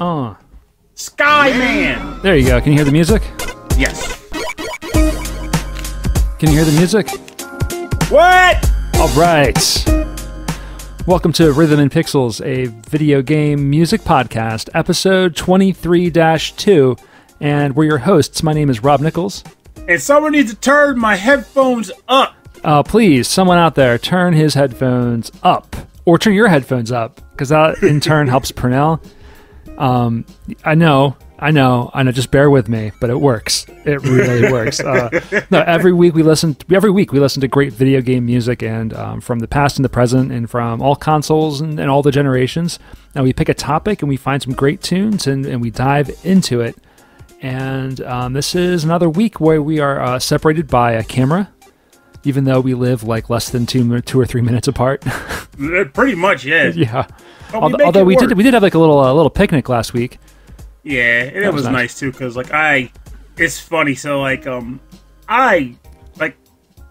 Uh, Skyman. there you go. Can you hear the music? Yes. Can you hear the music? What? All right. Welcome to Rhythm and Pixels, a video game music podcast, episode 23 2. And we're your hosts. My name is Rob Nichols. And someone needs to turn my headphones up. Uh, please, someone out there, turn his headphones up. Or turn your headphones up, because that in turn helps Purnell. Um, I know, I know, I know. Just bear with me, but it works. It really works. Uh, no, every week we listen. Every week we listen to great video game music, and um, from the past and the present, and from all consoles and, and all the generations. And we pick a topic and we find some great tunes, and, and we dive into it. And um, this is another week where we are uh, separated by a camera, even though we live like less than two, two or three minutes apart. Uh, Pretty much, yeah. yeah. We Although, we work. did, we did have like a little, uh, little picnic last week. Yeah, and it was was nice. nice, too because like I, it's funny. So like um, I like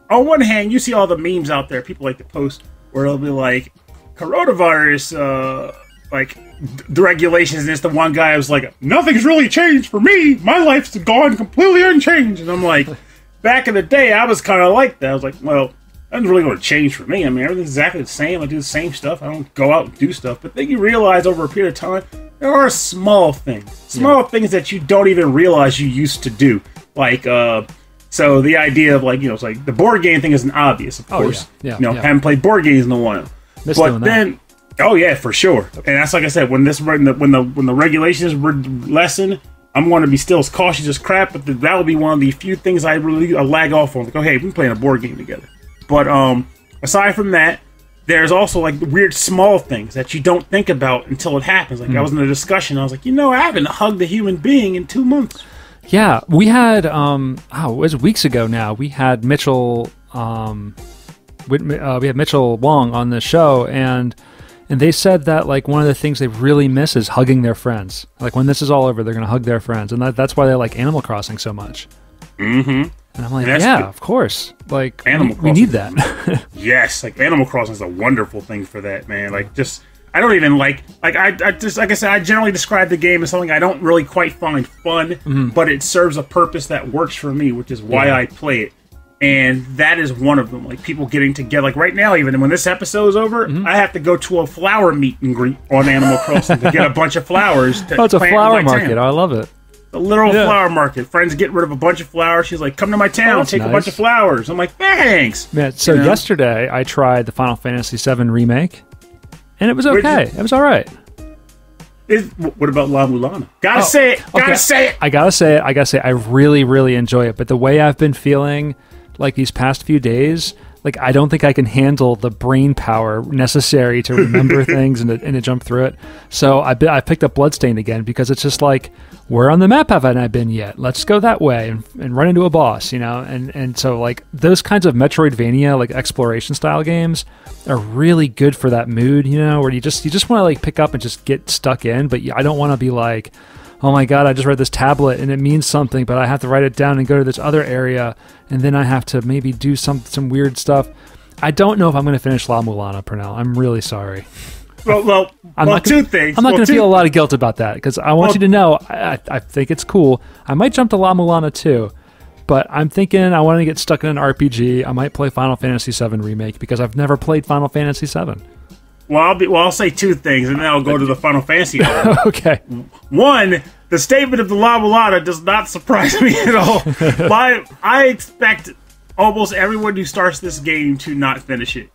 on one hand you see all the memes out there. People like to post where it'll be like coronavirus, uh, like the regulations. And it's the one guy who's like, nothing's really changed for me. My life's gone completely unchanged. And I'm like, back in the day, I was kind of like that. I was like, well. Nothing's really going to change for me. I mean, everything's exactly the same. I do the same stuff. I don't go out and do stuff. But then you realize over a period of time, there are small things, small things that you don't even realize you used to do. Like, uh, so the idea of like, you know, it's like the board game thing isn't obvious, of Oh, course. yeah. Yeah, You know, yeah. haven't played board games in a while. Miss but that. then, oh yeah, for sure. And that's like I said, when this when the when the when the regulations were lessened, I'm going to be still as cautious as crap. But that will be one of the few things I really I lag off on. Like, oh hey, we're playing a board game together. But um, aside from that, there's also like weird small things that you don't think about until it happens. Hmm. Like I was in a discussion, I was like, you know, I haven't hugged a human being in two months. Yeah, we had um oh, it was weeks ago now. We had Mitchell um we, uh, we had Mitchell Wong on the show and and they said that like one of the things they really miss is hugging their friends. Like when this is all over, they're gonna hug their friends, and that, that's why they like Animal Crossing so much. Mm-hmm. And I'm like, That's yeah, good. of course. Like Animal we, we need that. Yes, like Animal Crossing is a wonderful thing for that, man. Like just I don't even like like I, I just like I said I generally describe the game as something I don't really quite find fun, but it serves a purpose that works for me, which is why Mm-hmm. Yeah. I play it. And that is one of them. Like people getting together. Like right now, even when this episode is over, Mm-hmm. I have to go to a flower meet and greet on Animal Crossing to get a bunch of flowers. To oh, it's a flower market. I love it. A literal Yeah. flower market. Friends get rid of a bunch of flowers. She's like, "Come to my town, Oh, take a bunch of flowers." I'm like, "Thanks." Man, so You know? yesterday I tried the Final Fantasy VII remake, and it was Where'd you- okay. It was all right. Is what about La Mulana? Gotta Oh, say it. Gotta okay. say it. I gotta say it. I gotta say, I really, really enjoy it. But the way I've been feeling, like these past few days, like I don't think I can handle the brain power necessary to remember things and to, and to jump through it. So I I picked up Bloodstained again because it's just like, where on the map haven't I been yet? Let's go that way and, and run into a boss, you know. And and so like those kinds of Metroidvania like exploration style games are really good for that mood, you know, where you just you just want to like pick up and just get stuck in, but I don't want to be like oh my god, I just read this tablet and it means something, but I have to write it down and go to this other area, and then I have to maybe do some some weird stuff. I don't know if I'm going to finish La Mulana, Pernell. I'm really sorry. Well, well, I'm well not two gonna, things. I'm not Well, going to feel a lot of guilt about that because I want Well- you to know I, I, I think it's cool. I might jump to La Mulana too, but I'm thinking I want to get stuck in an RPG. I might play Final Fantasy VII remake because I've never played Final Fantasy VII. Well, I'll be. Well, I'll say two things, and then I'll go to the Final Fantasy. okay, One, the statement of the La Mulana does not surprise me at all. My, I expect almost everyone who starts this game to not finish it.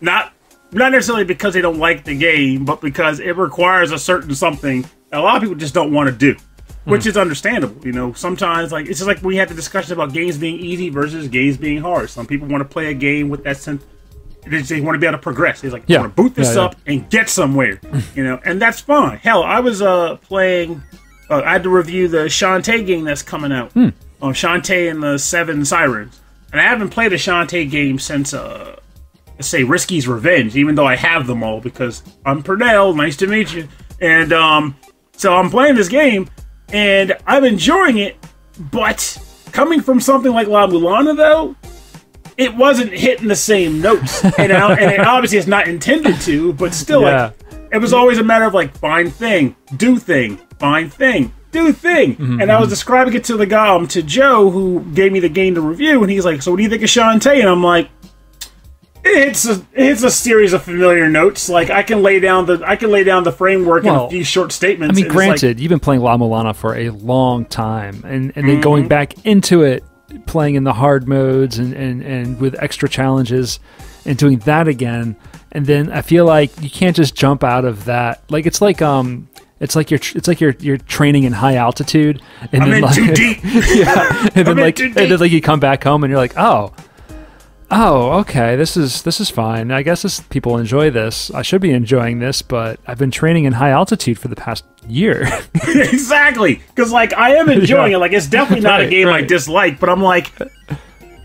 Not, not necessarily because they don't like the game, but because it requires a certain something that a lot of people just don't want to do. Which hmm. is understandable, you know. Sometimes, like it's just like we had the discussion about games being easy versus games being hard. Some people want to play a game with that sense they just want to be able to progress. He's like, Yeah. I want to boot this Yeah, yeah. up and get somewhere, you know, and that's fine. Hell, I was uh playing. Uh, I had to review the Shantae game that's coming out. Hmm. On Shantae and the Seven Sirens, and I haven't played a Shantae game since uh, let's say Risky's Revenge, even though I have them all because I'm Pernell. Nice to meet you. And um, so I'm playing this game, and I'm enjoying it. But coming from something like La Mulana, though, it wasn't hitting the same notes, and, I, and it obviously it's not intended to. But still, Yeah. like it was always a matter of like find thing, do thing, fine thing, do thing. And I was describing it to the guy, um, to Joe, who gave me the game to review, and he's like, "So what do you think of Shantae?" And I'm like, "It's a it's a series of familiar notes. Like I can lay down the I can lay down the framework in Well, a few short statements." I mean, it's like- granted, you've been playing La Mulana for a long time, and, and then Mm-hmm. going back into it, playing in the hard modes and, and, and with extra challenges, and doing that again, and then I feel like you can't just jump out of that. Like it's like um, it's like you're tr- it's like you're you're training in high altitude, and I'm then like, too deep. yeah, and then in like and then like you come back home and you're like, oh. Oh, okay. This is this is fine. I guess this, people enjoy this. I should be enjoying this, but I've been training in high altitude for the past year. exactly because like i am enjoying Yeah. it like it's definitely not a Right, game i dislike but i'm like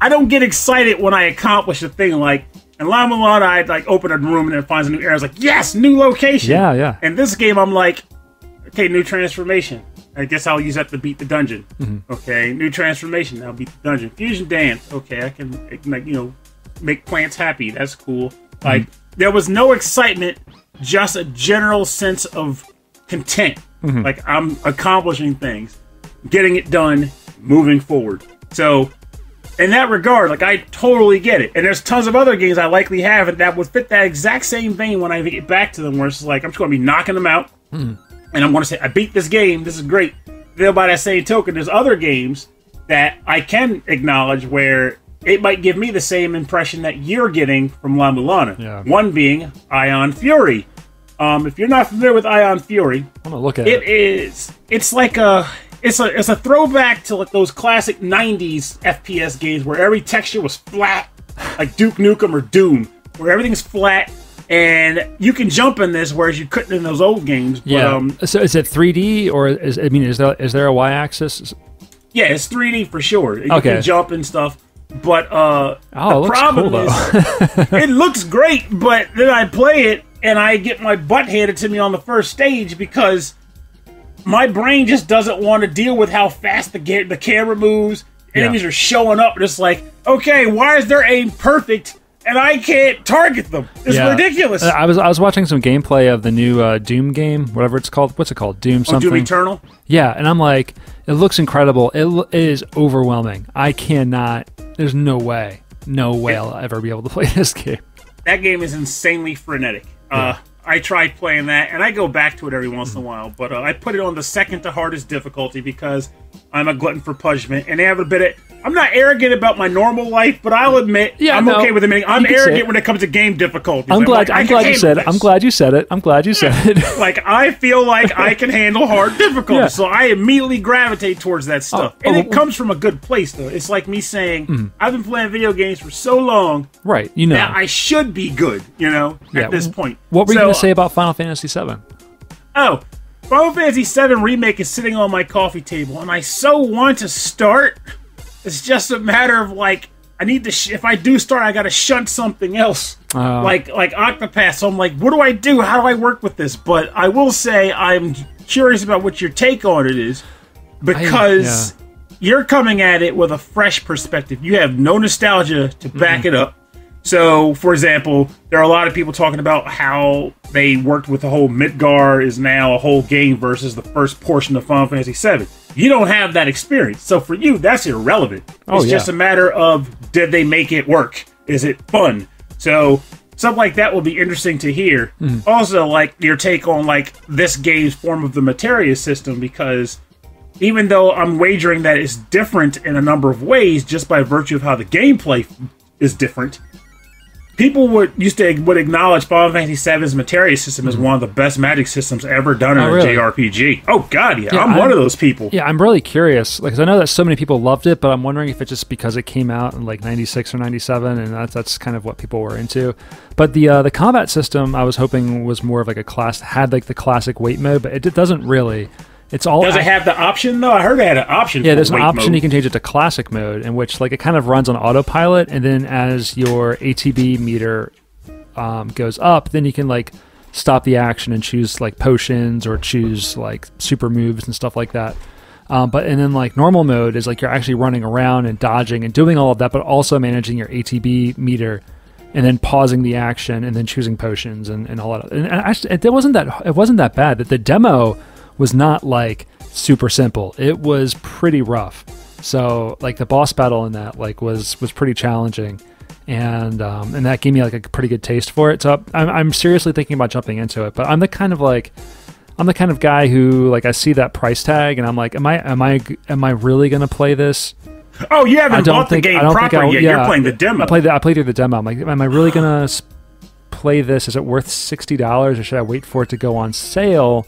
i don't get excited when i accomplish a thing like in La Mulana, I'd like open a room and it finds a new area. I was like, yes, new location. Yeah, yeah. And this game, I'm like, okay, new transformation. I guess I'll use that to beat the dungeon. Mm-hmm. Okay, new transformation. I'll beat the dungeon. Fusion dance. Okay, I can like you know make plants happy. That's cool. Mm-hmm. Like there was no excitement, just a general sense of content. Mm-hmm. Like I'm accomplishing things, getting it done, moving forward. So in that regard, like I totally get it. And there's tons of other games I likely have that would fit that exact same vein when I get back to them, where it's like I'm just going to be knocking them out, mm-hmm. And I'm going to say I beat this game. This is great. Then by that same token, there's other games that I can acknowledge where it might give me the same impression that you're getting from La Mulana. Yeah. One being Ion Fury. Um, if you're not familiar with Ion Fury, I'm gonna look at it it. is. It's like a. It's a. It's a throwback to like those classic '90s FPS games where every texture was flat, like Duke Nukem or Doom, where everything's flat, and you can jump in this, whereas you couldn't in those old games. But, Yeah. Um, so is it 3D or is I mean is there is there a y-axis? yeah, it's 3D for sure. You Okay. can jump and stuff. But uh, Oh, it the looks problem cool, is, it looks great, but then I play it and I get my butt handed to me on the first stage because my brain just doesn't want to deal with how fast the ga- the camera moves. Enemies are showing up, just like, okay, why is their aim perfect and I can't target them? It's Yeah. ridiculous. Uh, I was I was watching some gameplay of the new uh, Doom game, whatever it's called. What's it called? Doom Oh, something. Doom Eternal. Yeah, and I'm like, it looks incredible. It, l- it is overwhelming. I cannot. There's no way, no way I'll ever be able to play this game. that game is insanely frenetic. Uh, I tried playing that, and I go back to it every once in a while. But uh, I put it on the second to hardest difficulty because I'm a glutton for punishment, and they have a bit of. I'm not arrogant about my normal life, but I'll admit Yeah, I'm no, okay with admitting I'm you arrogant when it comes to game difficulty. I'm glad. like, I I'm glad you said it. I'm glad you said it. I'm glad you said it. Like I feel like I can handle hard difficulties, Yeah. so I immediately gravitate towards that oh, stuff. Oh, and oh, it comes from a good place, though. It's like me saying mm. I've been playing video games for so long right. You know. that I should be good. You know, Yeah. at this point. what were you So, going to uh, say about Final Fantasy VII? Oh, Final Fantasy VII Remake is sitting on my coffee table, and I so want to start. It's just a matter of like I need to. Sh- if I do start, I got to shunt something else, Oh. like like Octopath. So I'm like, what do I do? How do I work with this? But I will say I'm curious about what your take on it is, because you're coming at it with a fresh perspective. You have no nostalgia to back it up. So, for example, there are a lot of people talking about how they worked with the whole Midgar is now a whole game versus the first portion of Final Fantasy VII. You don't have that experience, so for you, that's irrelevant. Oh, it's yeah. just a matter of did they make it work? Is it fun? So something like that will be interesting to hear. Mm-hmm. Also, like your take on like this game's form of the Materia system, because even though I'm wagering that it's different in a number of ways, just by virtue of how the gameplay is different, people would used to would acknowledge Final Fantasy VII's Materia system as one of the best magic systems ever done in. Oh, a really? JRPG. Oh God, yeah, Yeah, I'm, one I'm- of those people. Yeah, I'm really curious. Like, I know that so many people loved it, but I'm wondering if it's just because it came out in like '96 or '97, and that's that's kind of what people were into. But the uh, the combat system, I was hoping was more of like a class had like the classic wait mode, but it doesn't really. It's all Does it have the option though? I heard it had an option. Yeah, there's an option mode. you can change it to classic mode, in which like it kind of runs on autopilot, and then as your ATB meter um, goes up, then you can like stop the action and choose like potions or choose like super moves and stuff like that. Um, but and then like normal mode is like you're actually running around and dodging and doing all of that, but also managing your ATB meter and then pausing the action and then choosing potions and, and all that. And actually, it wasn't that it wasn't that bad. That the demo was not like super simple. It was pretty rough. So like the boss battle in that like was was pretty challenging, and um, and that gave me like a pretty good taste for it. So I'm I'm seriously thinking about jumping into it. But I'm the kind of like I'm the kind of guy who like I see that price tag and I'm like, am I am I am I really gonna play this? Oh, you haven't bought the game proper yet. You're playing the demo. I played the, I played through the demo. I'm like, am I really gonna play this? Is it worth sixty dollars, or should I wait for it to go on sale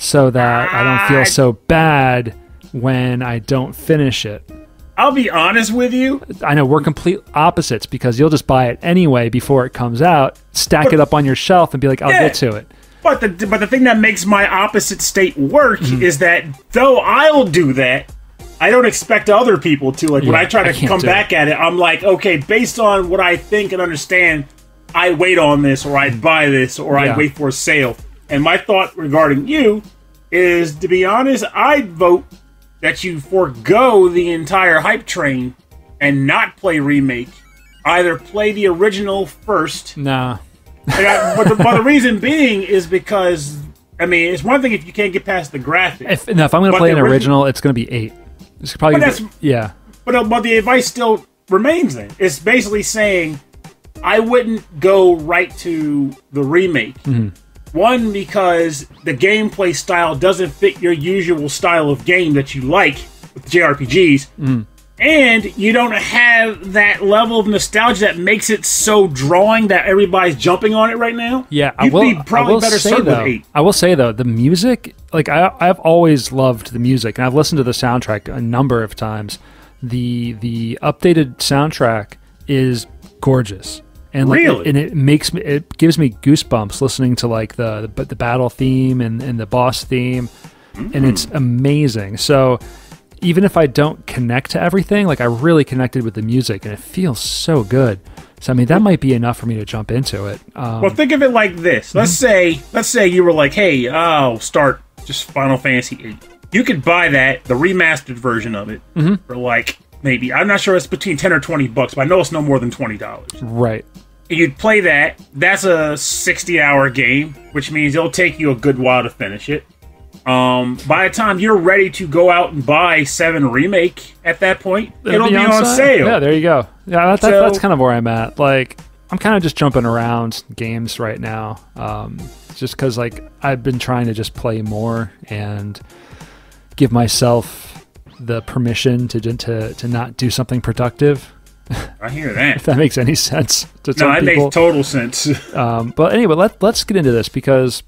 so that I don't feel so bad when I don't finish it? I'll be honest with you. I know we're complete opposites because you'll just buy it anyway before it comes out, stack But- it up on your shelf, and be like, I'll Yeah. get to it. But the but the thing that makes my opposite state work Mm-hmm. is that though I'll do that, I don't expect other people to. Like when I try to can't come back at it, I'm like, okay, based on what I think and understand, I wait on this or I buy this or Yeah. I wait for a sale. And my thought regarding you is to be honest, I'd vote that you forego the entire hype train and not play remake. Either play the original first Nah. I- but, the, but the reason being is because I mean it's one thing if you can't get past the graphics, If, no, if I'm going to play an origi- original, it's going to be eight. It's probably But that's- yeah. but uh, but the advice still remains. Then it's basically saying I wouldn't go right to the remake. Mm-hmm. One because the gameplay style doesn't fit your usual style of game that you like with JRPGs. Mm. And you don't have that level of nostalgia that makes it so drawing that everybody's jumping on it right now. Yeah, I You'd will. be probably I will better say though. I will say though, the music, like I, I've always loved the music, and I've listened to the soundtrack a number of times. The the updated soundtrack is gorgeous, and like, Really? and it makes me, it gives me goosebumps listening to like the the, the battle theme and, and the boss theme, and it's Mm. amazing. So. Even if I don't connect to everything, like I really connected with the music, and it feels so good. So I mean, that might be enough for me to jump into it. Um, Well, think of it like this. Let's Mm-hmm. say, let's say you were like, "Hey, I'll start just Final Fantasy VIII." You could buy that, the remastered version of it, Mm-hmm. for like maybe I'm not sure it's between ten or twenty bucks, but I know it's no more than twenty dollars. right. You'd play that. That's a sixty-hour game, which means it'll take you a good while to finish it. Um, by the time you're ready to go out and buy Seven Remake, at that point, it'll be on sale. Yeah, there you go. Yeah, that, that, So- that's kind of where I'm at. Like, I'm kind of just jumping around games right now, um, just because like I've been trying to just play more and give myself the permission to to to not do something productive. I hear that. If that makes any sense to No, that people. makes total sense. Um, but anyway, let, let's get into this because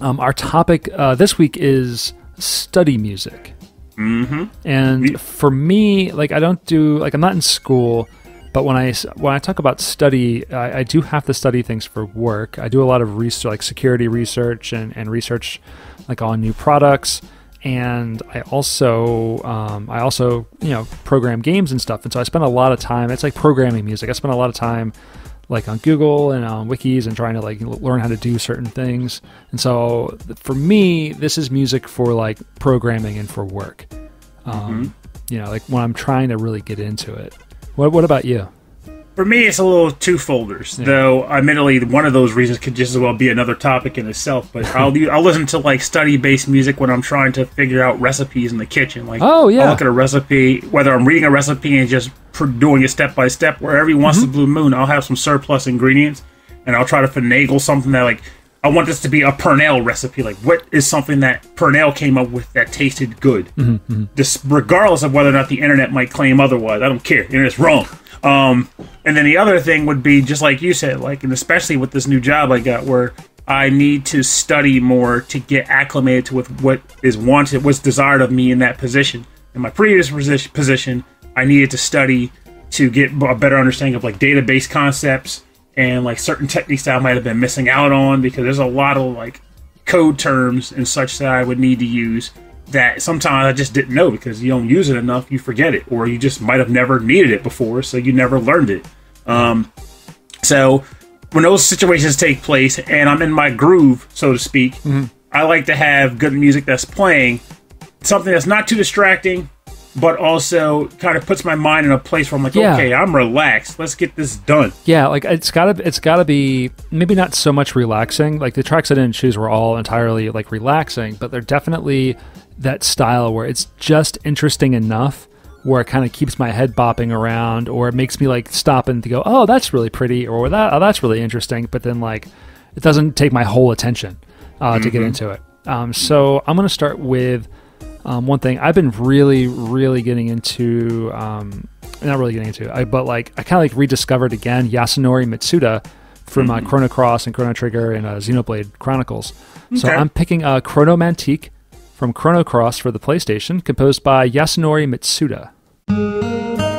um, our topic uh, this week is study music. Mm-hmm. And for me, like I don't do like I'm not in school, but when I when I talk about study, I, I do have to study things for work. I do a lot of research, like security research and, and research like on new products. And I also um, I also you know program games and stuff, and so I spend a lot of time. It's like programming music. I spend a lot of time like on Google and on wikis and trying to like learn how to do certain things. And so for me, this is music for like programming and for work. Um, You know, like when I'm trying to really get into it. What What about you? For me, it's a little two folders, though. Admittedly, one of those reasons could just as well be another topic in itself. But I'll I'll listen to like study based music when I'm trying to figure out recipes in the kitchen. Like, Oh, yeah. I'll look at a recipe, whether I'm reading a recipe and just pr- doing it step by step. Where every once Mm-hmm. in a blue moon, I'll have some surplus ingredients, and I'll try to finagle something that like I want this to be a Purnell recipe. Like, what is something that Purnell came up with that tasted good? Mm-hmm, Just regardless of whether or not the internet might claim otherwise. I don't care. The internet's wrong. Um, and then the other thing would be just like you said, like, and especially with this new job I got, where I need to study more to get acclimated to with what is wanted, what's desired of me in that position. In my previous position, position, I needed to study to get a better understanding of like database concepts and like certain techniques that I might have been missing out on because there's a lot of like code terms and such that I would need to use that sometimes I just didn't know because you don't use it enough, you forget it, or you just might have never needed it before, so you never learned it. Um, so when those situations take place and I'm in my groove, so to speak, I like to have good music that's playing, something that's not too distracting, but also kind of puts my mind in a place where I'm like, Yeah. okay, I'm relaxed. Let's get this done. Yeah, like it's gotta it's gotta be maybe not so much relaxing. Like the tracks I didn't choose were all entirely like relaxing, but they're definitely that style where it's just interesting enough where it kind of keeps my head bopping around or it makes me like stop and go, oh, that's really pretty or that oh, that's really interesting. But then like it doesn't take my whole attention uh, to get into it. Um, so I'm gonna start with um, one thing I've been really, really getting into. Um, not really getting into, I, but like I kind of like rediscovered again Yasunori Mitsuda from uh, Chrono Cross and Chrono Trigger and uh, Xenoblade Chronicles. So Okay. I'm picking uh, Chronomantique from Chrono Cross for the PlayStation, composed by Yasunori Mitsuda.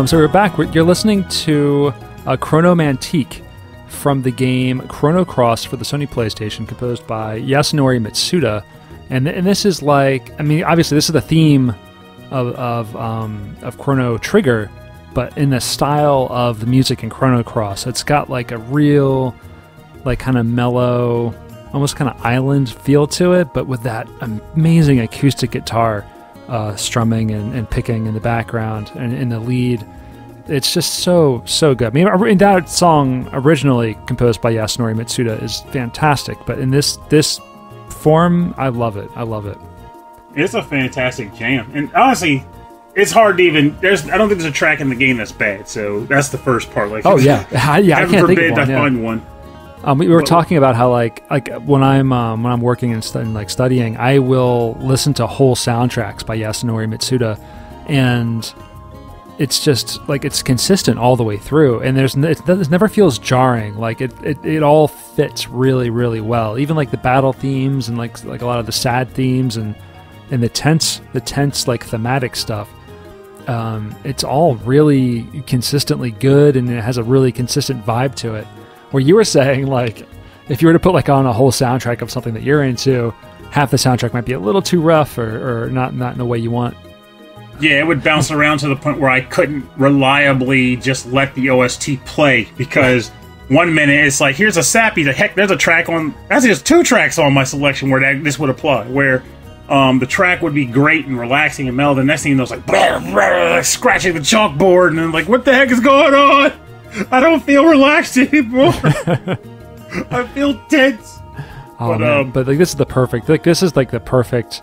Um, so we're back. You're listening to uh, Chronomantique from the game Chrono Cross for the Sony PlayStation, composed by Yasunori Mitsuda. And, and this is like, I mean, obviously this is the theme of of, um, of Chrono Trigger, but in the style of the music in Chrono Cross. It's got like a real, like kind of mellow, almost kind of island feel to it, but with that amazing acoustic guitar uh, strumming and, and picking in the background and in the lead. It's just so so good. I mean, that song originally composed by Yasunori Mitsuda is fantastic, but in this this form, I love it. I love it. It's a fantastic jam, and honestly, it's hard to even. There's, I don't think there's a track in the game that's bad. So that's the first part. Like, Oh yeah, yeah. I heaven think forbid of I yeah. find one. Um, we were talking about how like like when I'm um, when I'm working and studying like studying, I will listen to whole soundtracks by Yasunori Mitsuda, and it's just like it's consistent all the way through, and there's n- it, it never feels jarring. Like it, it it all fits really really well. Even like the battle themes and like like a lot of the sad themes and and the tense the tense like thematic stuff. Um, it's all really consistently good, and it has a really consistent vibe to it where you were saying like if you were to put like on a whole soundtrack of something that you're into half the soundtrack might be a little too rough or, or not not in the way you want Yeah, it would bounce around to the point where I couldn't reliably just let the OST play because one minute it's like here's a sappy. The heck, there's a track on. That's just two tracks on my selection where that this would apply. Where um, the track would be great and relaxing and mellow. The next thing you know, it's like blah, blah, scratching the chalkboard, and I'm like, what the heck is going on? I don't feel relaxed anymore. I feel tense. Oh, But, man. um, but like this is the perfect. Like this is like the perfect.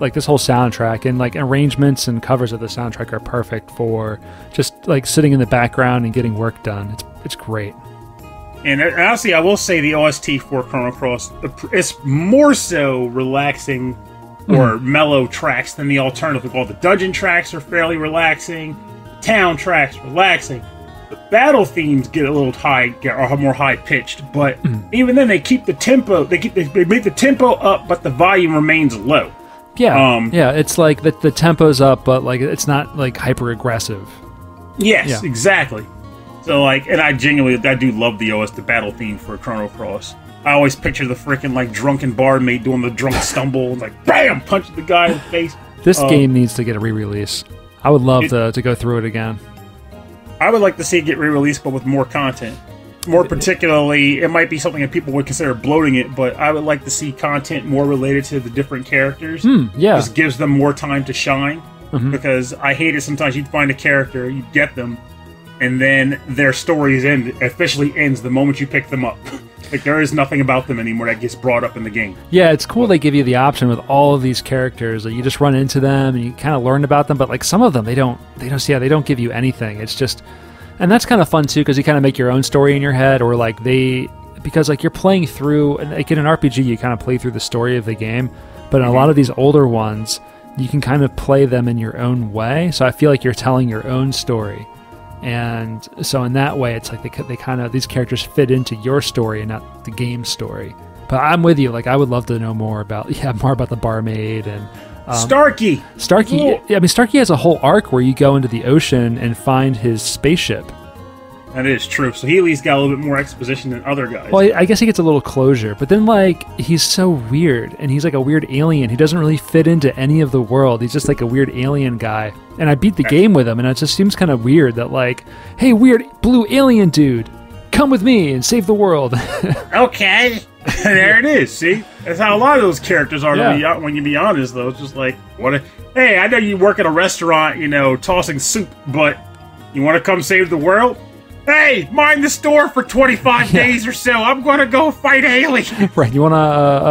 Like this whole soundtrack and like arrangements and covers of the soundtrack are perfect for just like sitting in the background and getting work done. It's it's great. And uh, honestly, I will say the OST for Chrono Cross is more so relaxing or mellow tracks than the alternative. All the dungeon tracks are fairly relaxing, town tracks relaxing. The battle themes get a little high, get are more high pitched, but even then they keep the tempo. They keep they, make the tempo up, but the volume remains low. Yeah, Um, yeah. It's like the the tempo's up, but like it's not like hyper aggressive. Yes, Yeah. exactly. So like, and I genuinely, I do love the OS, the battle theme for Chrono Cross. I always picture the freaking like drunken barmaid doing the drunk stumble, and like bam, punch the guy in the face. This Uh, game needs to get a re-release. I would love It- to, to go through it again. I would like to see it get re-released, but with more content. More particularly, it might be something that people would consider bloating it, but I would like to see content more related to the different characters. Hmm, yeah, Just gives them more time to shine. Mhm. Because I hate it sometimes you'd find a character, you get them, and then their stories end officially ends the moment you pick them up. like there is nothing about them anymore that gets brought up in the game. yeah. It's cool they give you the option with all of these characters that you just run into them and you kind of learn about them. But like some of them, they don't. They don't. Yeah, they don't give you anything. It's just, and that's kind of fun too because you kind of make your own story in your head, or like they because like you're playing through and like in an RPG, you kind of play through the story of the game. But in a lot mm-hmm. of these older ones, you can kind of play them in your own way. So I feel like you're telling your own story. And so in that way it's like they, they kind of these characters fit into your story and not the game story but i'm with you like i would love to know more about yeah more about the barmaid and um, Starky! starky Cool. i mean starky has a whole arc where you go into the ocean and find his spaceship That is true. So he at least got a little bit more exposition than other guys. well I- i guess he gets a little closure but then like he's so weird and he's like a weird alien he doesn't really fit into any of the world he's just like a weird alien guy and i beat the game with him and it just seems kind of weird that like hey weird blue alien dude come with me and save the world Okay. there it is. See, that's how a lot of those characters are. Yeah. To be, when you be honest, though, it's just like, what? A, hey, I know you work at a restaurant, you know, tossing soup, but you want to come save the world? Hey, mind the store for 25 days or so. I'm going to go fight Haley. Right, you want to uh,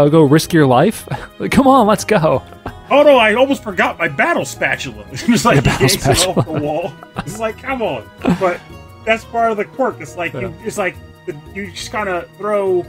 uh, go risk your life? Come on, let's go. oh no, I almost forgot my battle spatula. It's just like battle it off spatula. the wall. It's like, come on. But that's part of the quirk. It's like you, it's like you just kind of throw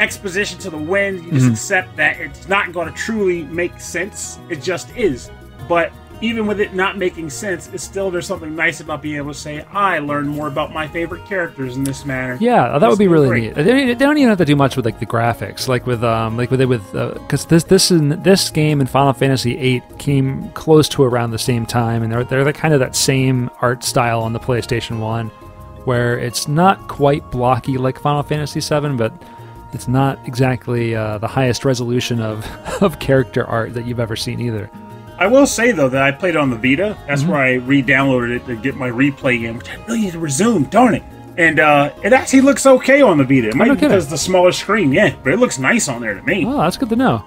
exposition to the wind. You just Mhm. accept that it's not going to truly make sense. It just is. But even with it not making sense, it's still there's something nice about being able to say, I learned more about my favorite characters in this manner. Yeah, that would be really great. neat. They, don't even have to do much with like the graphics, like with um, like with it with because this this in this game and Final Fantasy VIII came close to around the same time, and they're they're the kind of that same art style on the PlayStation One, where it's not quite blocky like Final Fantasy VII, but it's not exactly uh, the highest resolution of of character art that you've ever seen either. I will say though that I played it on the Vita. That's Mm-hmm. where I re-downloaded it to get my replay in, which I really need to resume. Darn it! And uh, it actually looks okay on the Vita. It might no be kidding. because the smaller screen, yeah, but it looks nice on there to me. Oh, that's good to know.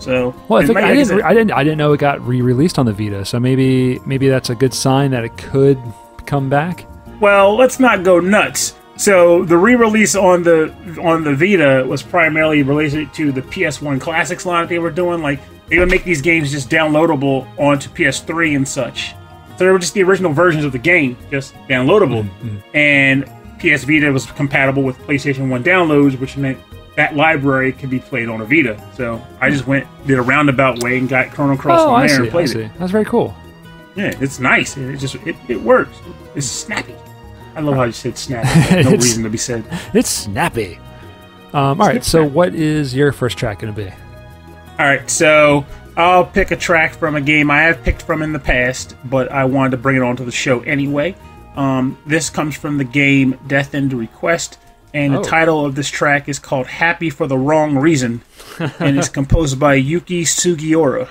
So, Well, I, think, might- I didn't. I didn't. I didn't know it got re-released on the Vita. So maybe maybe that's a good sign that it could come back. Well, let's not go nuts. So the re-release on the on the Vita was primarily related to the PS1 Classics line that they were doing. Like they would make these games just downloadable onto PS3 and such. So they were just the original versions of the game, just downloadable. And PS Vita was compatible with PlayStation 1 downloads, which meant that library could be played on a Vita. So I just went did a roundabout way and got Chrono Cross oh, on I there see. and played it. That's very cool. Yeah, it's nice. It just it, it works. It's snappy. I love how you said snappy. No reason to be said. It's snappy. Um, all right. So, what is your first track going to be? All right, so I'll pick a track from a game I have picked from in the past, but I wanted to bring it onto the show anyway. Um, this comes from the game Death End Request, and Oh. the title of this track is called "Happy for the Wrong Reason," and it's composed by Yuki Sugiura.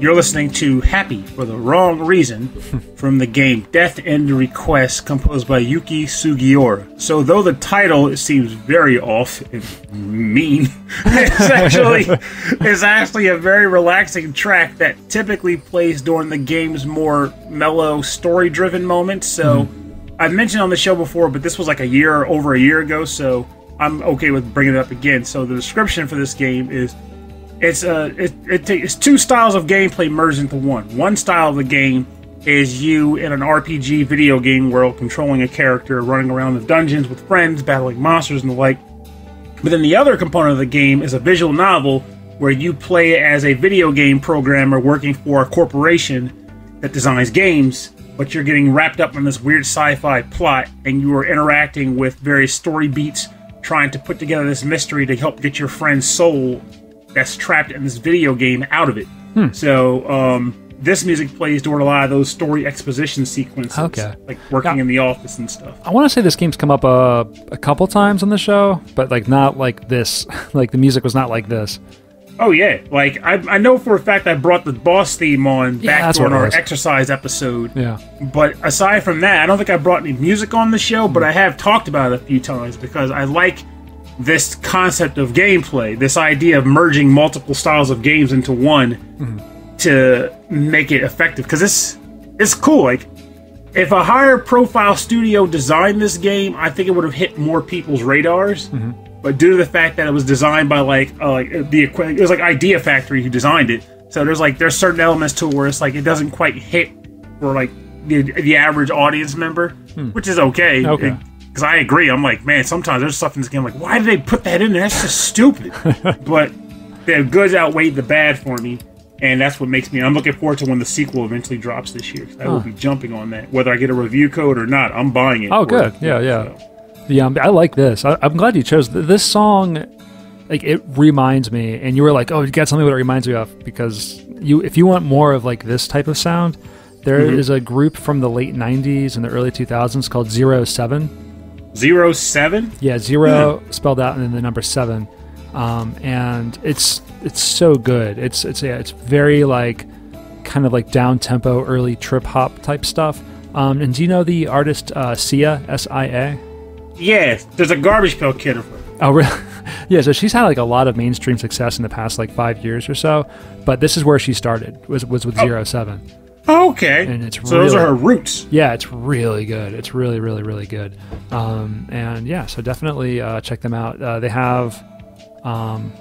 You're listening to Happy for the Wrong Reason from the game Death End Request, composed by Yuki Sugiura. So, though the title seems very off and mean, it's actually, it's actually a very relaxing track that typically plays during the game's more mellow, story driven moments. So, mm-hmm. I've mentioned on the show before, but this was like a year, over a year ago, so I'm okay with bringing it up again. So, the description for this game is it's uh it, it it's two styles of gameplay merged into one. One style of the game is you in an RPG video game world controlling a character, running around the dungeons with friends, battling monsters and the like. But then the other component of the game is a visual novel where you play as a video game programmer working for a corporation that designs games, but you're getting wrapped up in this weird sci-fi plot and you are interacting with various story beats trying to put together this mystery to help get your friend's soul that's trapped in this video game out of it. Hmm. So um, this music plays during a lot of those story exposition sequences. Okay. Like working now, in the office and stuff. I want to say this game's come up a, a couple times on the show, but like not like this. like the music was not like this. Oh yeah, like I, I know for a fact I brought the boss theme on yeah, back during our exercise episode. Yeah. But aside from that, I don't think I brought any music on the show, but I have talked about it a few times because I like this concept of gameplay, this idea of merging multiple styles of games into one mm-hmm. to make it effective. Because it's it's cool. Like if a higher profile studio designed this game, I think it would have hit more people's radars. Mm-hmm. But due to the fact that it was designed by like uh, like the it was like Idea Factory who designed it, so there's like there's certain elements to it where it's like it doesn't quite hit for like the, the average audience member, hmm. which is okay. Okay. It, because I agree. I'm like, man, sometimes there's stuff in this game. I'm like, why did they put that in there? That's just stupid. but the goods outweigh the bad for me, and that's what makes me. I'm looking forward to when the sequel eventually drops this year. I huh. will be jumping on that, whether I get a review code or not. I'm buying it. Oh, good. It. Yeah, yeah, so. yeah. I like this. I, am glad you chose this song. Like it reminds me, and you were like, "Oh, you got something that reminds me of." Because you, if you want more of like this type of sound, there mm-hmm. is a group from the late '90s and the early 2000s called Zero Seven Zero seven. Yeah, zero yeah. spelled out and then the number seven, um, and it's it's so good. It's it's yeah, it's very like kind of like down tempo, early trip hop type stuff. Um, and do you know the artist uh, Sia S I A? Yeah, there's a Garbage Pail Kid of her. Oh really? yeah, so she's had like a lot of mainstream success in the past like five years or so, but this is where she started was was with oh. Zero Seven. Okay. And it's so really, those are her roots. Yeah, it's really good. It's really, really, really good. Um, and yeah, so definitely uh, check them out. Uh, they have. Um,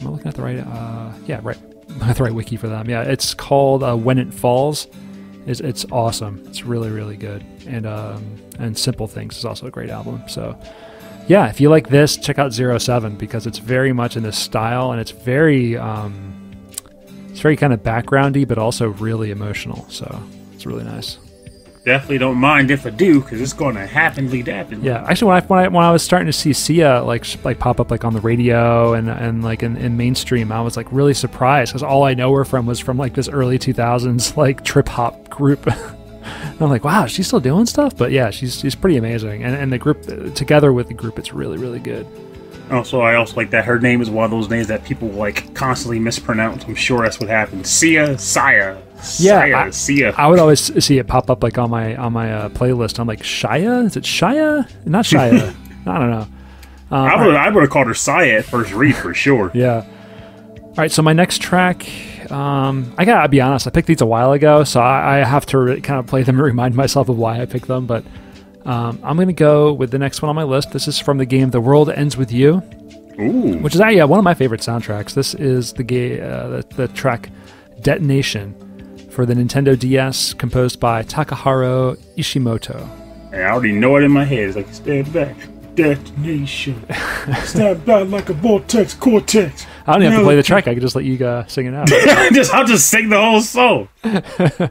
am I looking at the right? Uh, yeah, right. the right wiki for them. Yeah, it's called uh, When It Falls. It's, it's awesome. It's really, really good. And um, and Simple Things is also a great album. So yeah, if you like this, check out Zero Seven because it's very much in this style and it's very. Um, it's very kind of backgroundy, but also really emotional. So it's really nice. Definitely don't mind if I do, because it's going to happenly happen. Yeah, actually, when I, when I when I was starting to see Sia like like pop up like on the radio and and like in, in mainstream, I was like really surprised because all I know her from was from like this early two thousands like trip hop group. I'm like, wow, she's still doing stuff. But yeah, she's she's pretty amazing, and and the group uh, together with the group, it's really really good. Also, I also like that her name is one of those names that people like constantly mispronounce. I'm sure that's what happened. Sia, Saya, yeah, Saya, I, Sia. I would always see it pop up like on my on my uh, playlist. I'm like, Shia? Is it Shia? Not Shia. I don't know. Um, I would I would have called her Saya at first read for sure. yeah. All right, so my next track, um, I gotta be honest, I picked these a while ago, so I, I have to re- kind of play them and remind myself of why I picked them. But um, I'm going to go with the next one on my list. This is from the game The World Ends With You. Ooh. Which is yeah, one of my favorite soundtracks. This is the, ga- uh, the, the track Detonation for the Nintendo DS, composed by Takeharu Ishimoto. And I already know it in my head. It's like, stand back, detonation. stand back like a vortex cortex. I don't even have to play the track. I can just let you uh, sing it out. just, I'll just sing the whole song.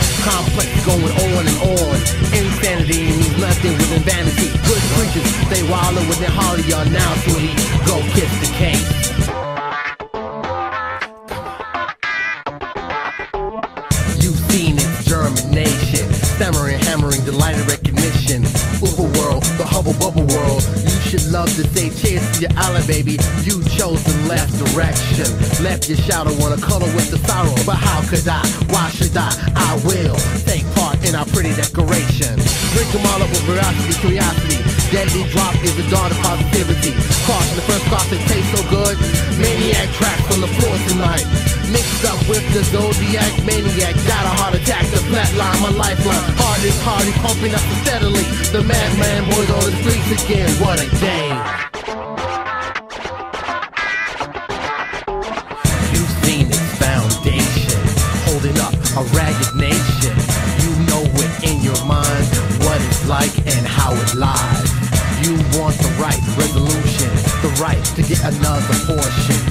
Complex going on and on. Insanity means nothing within vanity. Good creatures, they wallow within holly. Now, sweetie, go kiss the cake. You've seen its germination, stammering, hammering, delighted recognition. The hubble bubble world. You should love to say cheers to your ally, baby. You chose the left direction, left your shadow on a color with the sorrow. But how could I? Why should I? I will take part in our pretty decoration. All up with veracity, curiosity. Deadly drop is the dawn of positivity. Caution, the first class that tastes so good. Maniac tracks on the floor tonight. Mixed up with the Zodiac maniac. Got a heart attack, the flatline, my lifeline. Heart is hardy, pumping up steadily. The madman boys on the streets again. What a game. You've seen its foundation, holding up a ragged nation. You know it in your mind, what it's like and how it lies. You want the right resolution, the right to get another portion.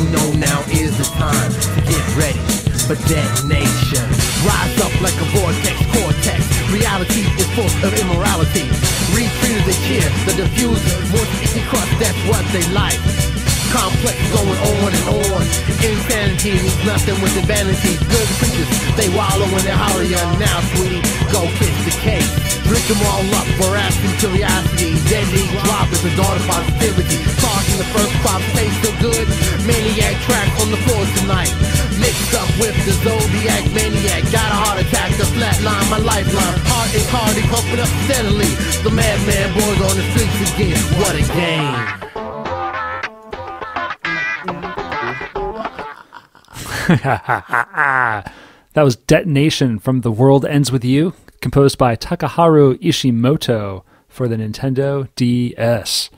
You know now is the time to get ready for detonation. Rise up like a vortex, cortex. Reality is full of immorality. Read freely they cheer, the diffuser. More sticky crust, that's what they like. Complex going on and on. Insanity means nothing with the vanity. Good creatures, they wallow in their holly. Now, sweetie, go kiss the cake. Drink them all up asking curiosity. Deadly drop is the dawn of positivity. Tossing the first crop tastes so good. Maniac track on the floor tonight. Mixed up with the Zodiac maniac. Got a heart attack, the flatline, my lifeline. Heart is hardy, pumping up steadily. The madman boys on the streets again. What a game. that was Detonation from The World Ends With You, composed by Takeharu Ishimoto for the Nintendo DS.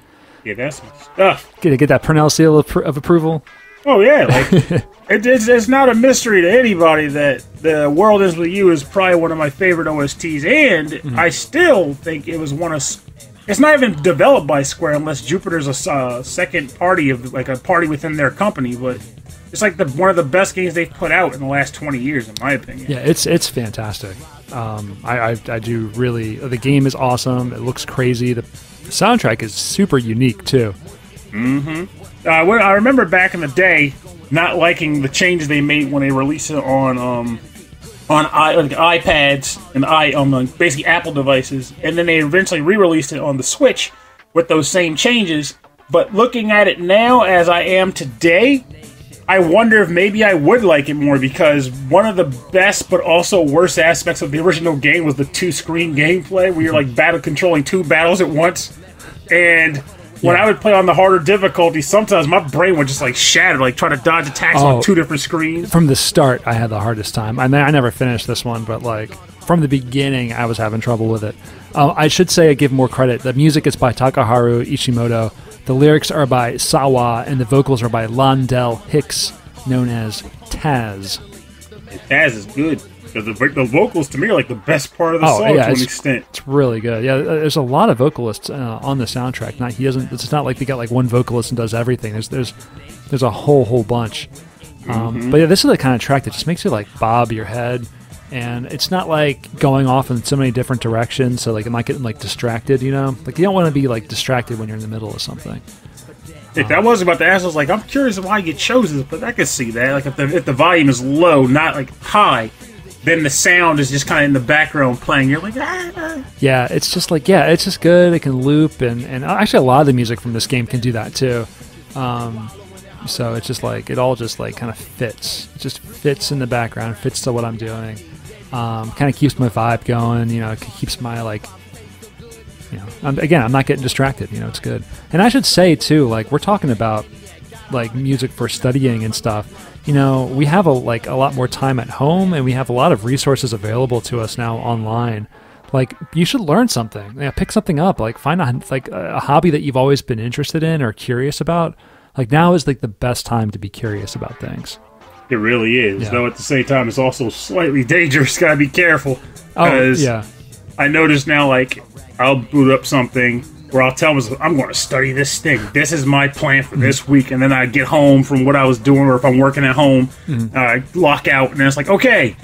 Yeah, that's my stuff. Get, get that Purnell seal of, of approval? Oh yeah, like it, it's, it's not a mystery to anybody that the World Ends with You is probably one of my favorite OSTs, and I still think it was one of. It's not even developed by Square unless Jupiter's a uh, second party of like a party within their company, but it's like the one of the best games they've put out in the last twenty years, in my opinion. Yeah, it's it's fantastic. Um, I, I I do really. The game is awesome. It looks crazy. The soundtrack is super unique too. Uh, when, I remember back in the day not liking the changes they made when they released it on um, on i like iPads and i on um, basically Apple devices, and then they eventually re-released it on the Switch with those same changes. But looking at it now, as I am today, I wonder if maybe I would like it more because one of the best but also worst aspects of the original game was the two-screen gameplay, where you're like battle controlling two battles at once, and when I would play on the harder difficulty, sometimes my brain would just like shatter, like trying to dodge attacks Oh. on two different screens. From the start, I had the hardest time. I mean, I never finished this one, but like from the beginning, I was having trouble with it. Uh, I should say I give more credit. The music is by Takeharu Ishimoto. The lyrics are by Sawa, and the vocals are by Londell Hicks, known as Taz. Taz is good the, the vocals to me are like the best part of the Oh, song yeah, to an it's- extent. It's really good. Yeah, there's a lot of vocalists uh, on the soundtrack. Not he doesn't. It's not like they got like one vocalist and does everything. There's there's there's a whole whole bunch. Um, But yeah, this is the kind of track that just makes you like bob your head, and it's not like going off in so many different directions. So like, am I getting like distracted? You know, like you don't want to be like distracted when you're in the middle of something. If that was about to ask, I was like, I'm curious why you chose this, but I can see that. Like if the if the volume is low, not like high, then the sound is just kind of in the background playing. You're like, ah, ah. Yeah, it's just like yeah, it's just good. It can loop, and and actually a lot of the music from this game can do that too. Um, so it's just like it all just like kind of fits. It just fits in the background, fits to what I'm doing. Um, kind of keeps my vibe going. You know, keeps my like. You know, I'm, again, I'm not getting distracted. You know, it's good. And I should say too, like we're talking about like music for studying and stuff. You know, we have a like a lot more time at home, and we have a lot of resources available to us now online. Like you should learn something. Yeah, pick something up. Like find a like a hobby that you've always been interested in or curious about. Like now is like the best time to be curious about things. It really is. Yeah. Though at the same time, it's also slightly dangerous. Gotta be careful. Oh yeah, I notice now, like, I'll boot up something where I'll tell myself, I'm going to study this thing. This is my plan for this week, and then I get home from what I was doing, or if I'm working at home, Mm-hmm. I lock out, and then it's like, okay,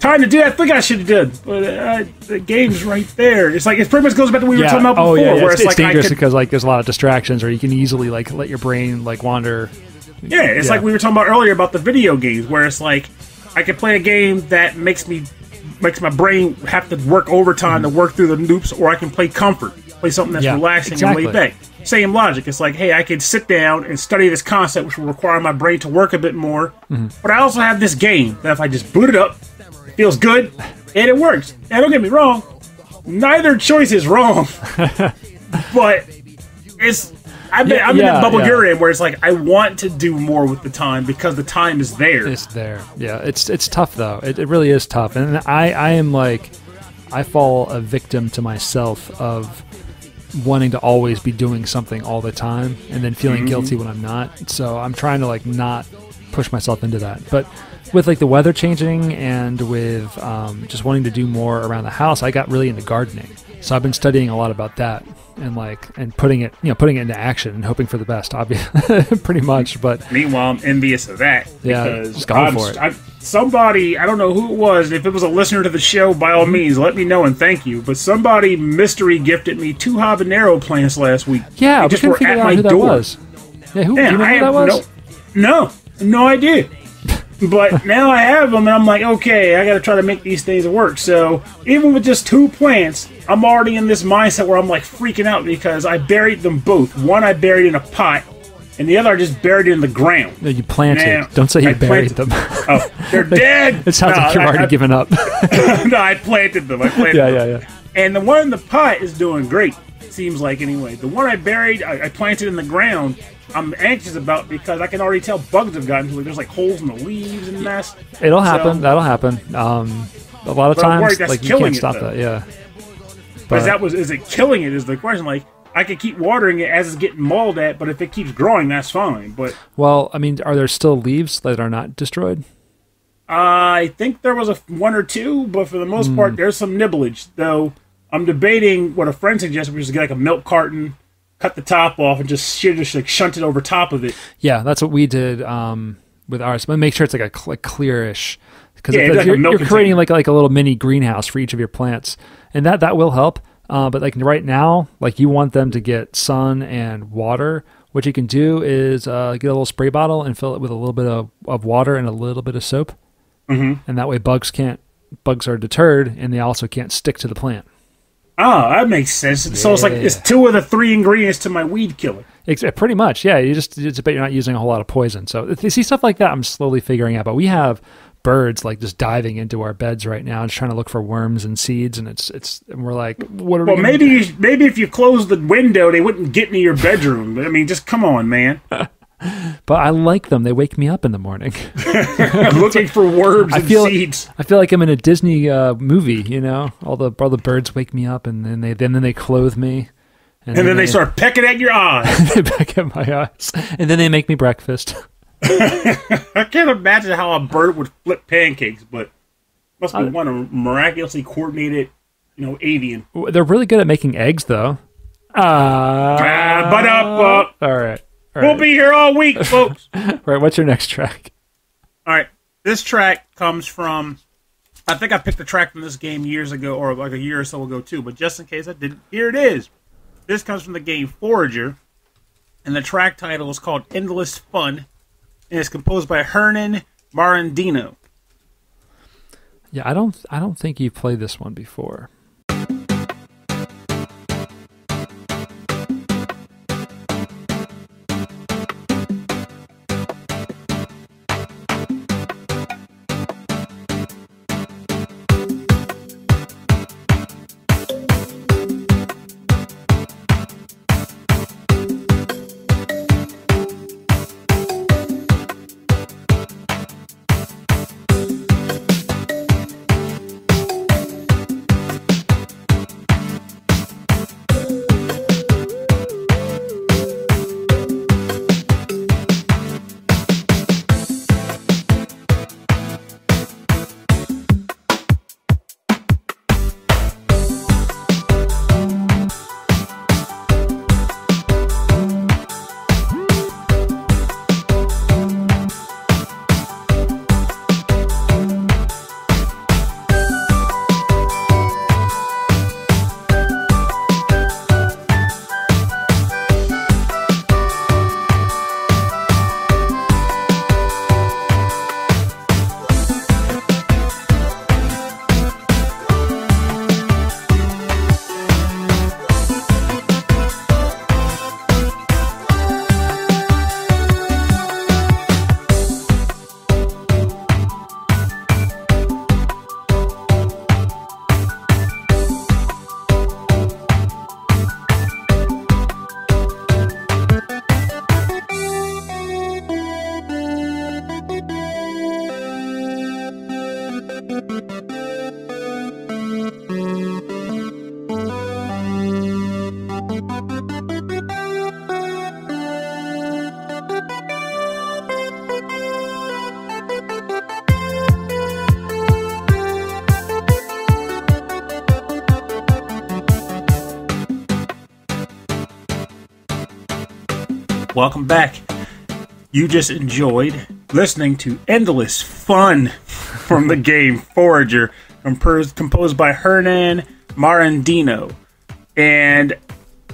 time to do that thing I should have did. But uh, the game's right there. It's like it pretty much goes back to what we were talking about before, oh yeah, yeah. where it's, it's, it's like I dangerous could, because like there's a lot of distractions, or you can easily like let your brain like wander. Yeah, it's yeah. like we were talking about earlier about the video games, where it's like I can play a game that makes me makes my brain have to work overtime to work through the loops, or I can play comfort, play something that's Yeah, relaxing exactly. and laid back. Same logic. It's like, hey, I could sit down and study this concept, which will require my brain to work a bit more. Mm-hmm. But I also have this game that if I just boot it up, it feels good and it works. And don't get me wrong, neither choice is wrong, but it's. I've been, Yeah, I'm in yeah, that bubble yeah. you're in where it's like I want to do more with the time because the time is there. It's there. Yeah, it's it's tough though. It, it really is tough, and I I am like I fall a victim to myself of wanting to always be doing something all the time and then feeling guilty when I'm not. So I'm trying to like not push myself into that. But with like the weather changing and with um, just wanting to do more around the house, I got really into gardening. So I've been studying a lot about that and like and putting it you know putting it into action and hoping for the best. Obviously, pretty much. But Meanwhile, I'm envious of that. Yeah, because just go for it. I, somebody, I don't know who it was. If it was a listener to the show, by all mm-hmm. means, let me know and thank you. But somebody mystery gifted me two habanero plants last week. yeah, They we just couldn't were figure at out my who that door. was. Yeah, who? do you know I who that was? no, no, no idea. But now I have them, and I'm like, okay, I got to try to make these things work. So even with just two plants, I'm already in this mindset where I'm like freaking out because I buried them both. One I buried in a pot, and the other I just buried in the ground. No, you planted. Now, Don't say you I buried planted- them. Oh, they're dead. it sounds No, like you've I- already I- given up. no, I planted them. I planted yeah, them. yeah, yeah. And the one in the pot is doing great. Seems like anyway. The one I buried, I, I planted in the ground. I'm anxious about because I can already tell bugs have gotten to it. There's like holes in the leaves and mess. It'll happen. So- That'll happen. Um, a lot of But I'm worried times, like you killing can't it, stop though. that. Yeah. But- that was is it killing it is the question. Like I could keep watering it as it's getting mauled at, but if it keeps growing, that's fine. But Well, I mean, are there still leaves that are not destroyed? I think there was a one or two, but for the most Hmm. part, there's some nibblage. Though I'm debating what a friend suggested, which is get like a milk carton, cut the top off, and just just like shunt it over top of it. Yeah, that's what we did um, with ours. But make sure it's like a cl- clearish because Yeah, like you're, you're creating like like a little mini greenhouse for each of your plants, and that that will help. Uh, but like right now, like you want them to get sun and water. What you can do is uh, get a little spray bottle and fill it with a little bit of, of water and a little bit of soap, mm-hmm. and that way bugs can't bugs are deterred, and they also can't stick to the plant. Oh, that makes sense. So it's like it's two of the three ingredients to my weed killer. Ex- eh, pretty much, yeah. You just it's about you're not using a whole lot of poison. So you see stuff like that, I'm slowly figuring out. But we have birds like just diving into our beds right now, just trying to look for worms and seeds, and it's it's and we're like, what are we? Well, gonna maybe do? maybe if you close the window, they wouldn't get into your bedroom. I mean, just come on, man. But I like them. They wake me up in the morning. I'm looking for worms I and feel seeds. I feel like I'm in a Disney uh, movie. You know, all the all the birds wake me up, and then they then then they clothe me. And then they start pecking at your eyes. they back at my eyes, and then they make me breakfast. I can't imagine how a bird would flip pancakes, but must be one a miraculously coordinated, you know, avian. They're really good at making eggs, though. Ah, Ah, but up, uh, all right, all we'll right. be here all week, folks. All right, what's your next track? all right, this track comes from. I think I picked a track from this game years ago, or like a year or so ago too. But just in case I didn't, here it is. This comes from the game Forager, and the track title is called "Endless Fun," and it's composed by Hernan Marandino. Yeah, I don't I don't think you've played this one before. Welcome back. You just enjoyed listening to Endless Fun from the game Forager, composed, composed by Hernan Marandino. And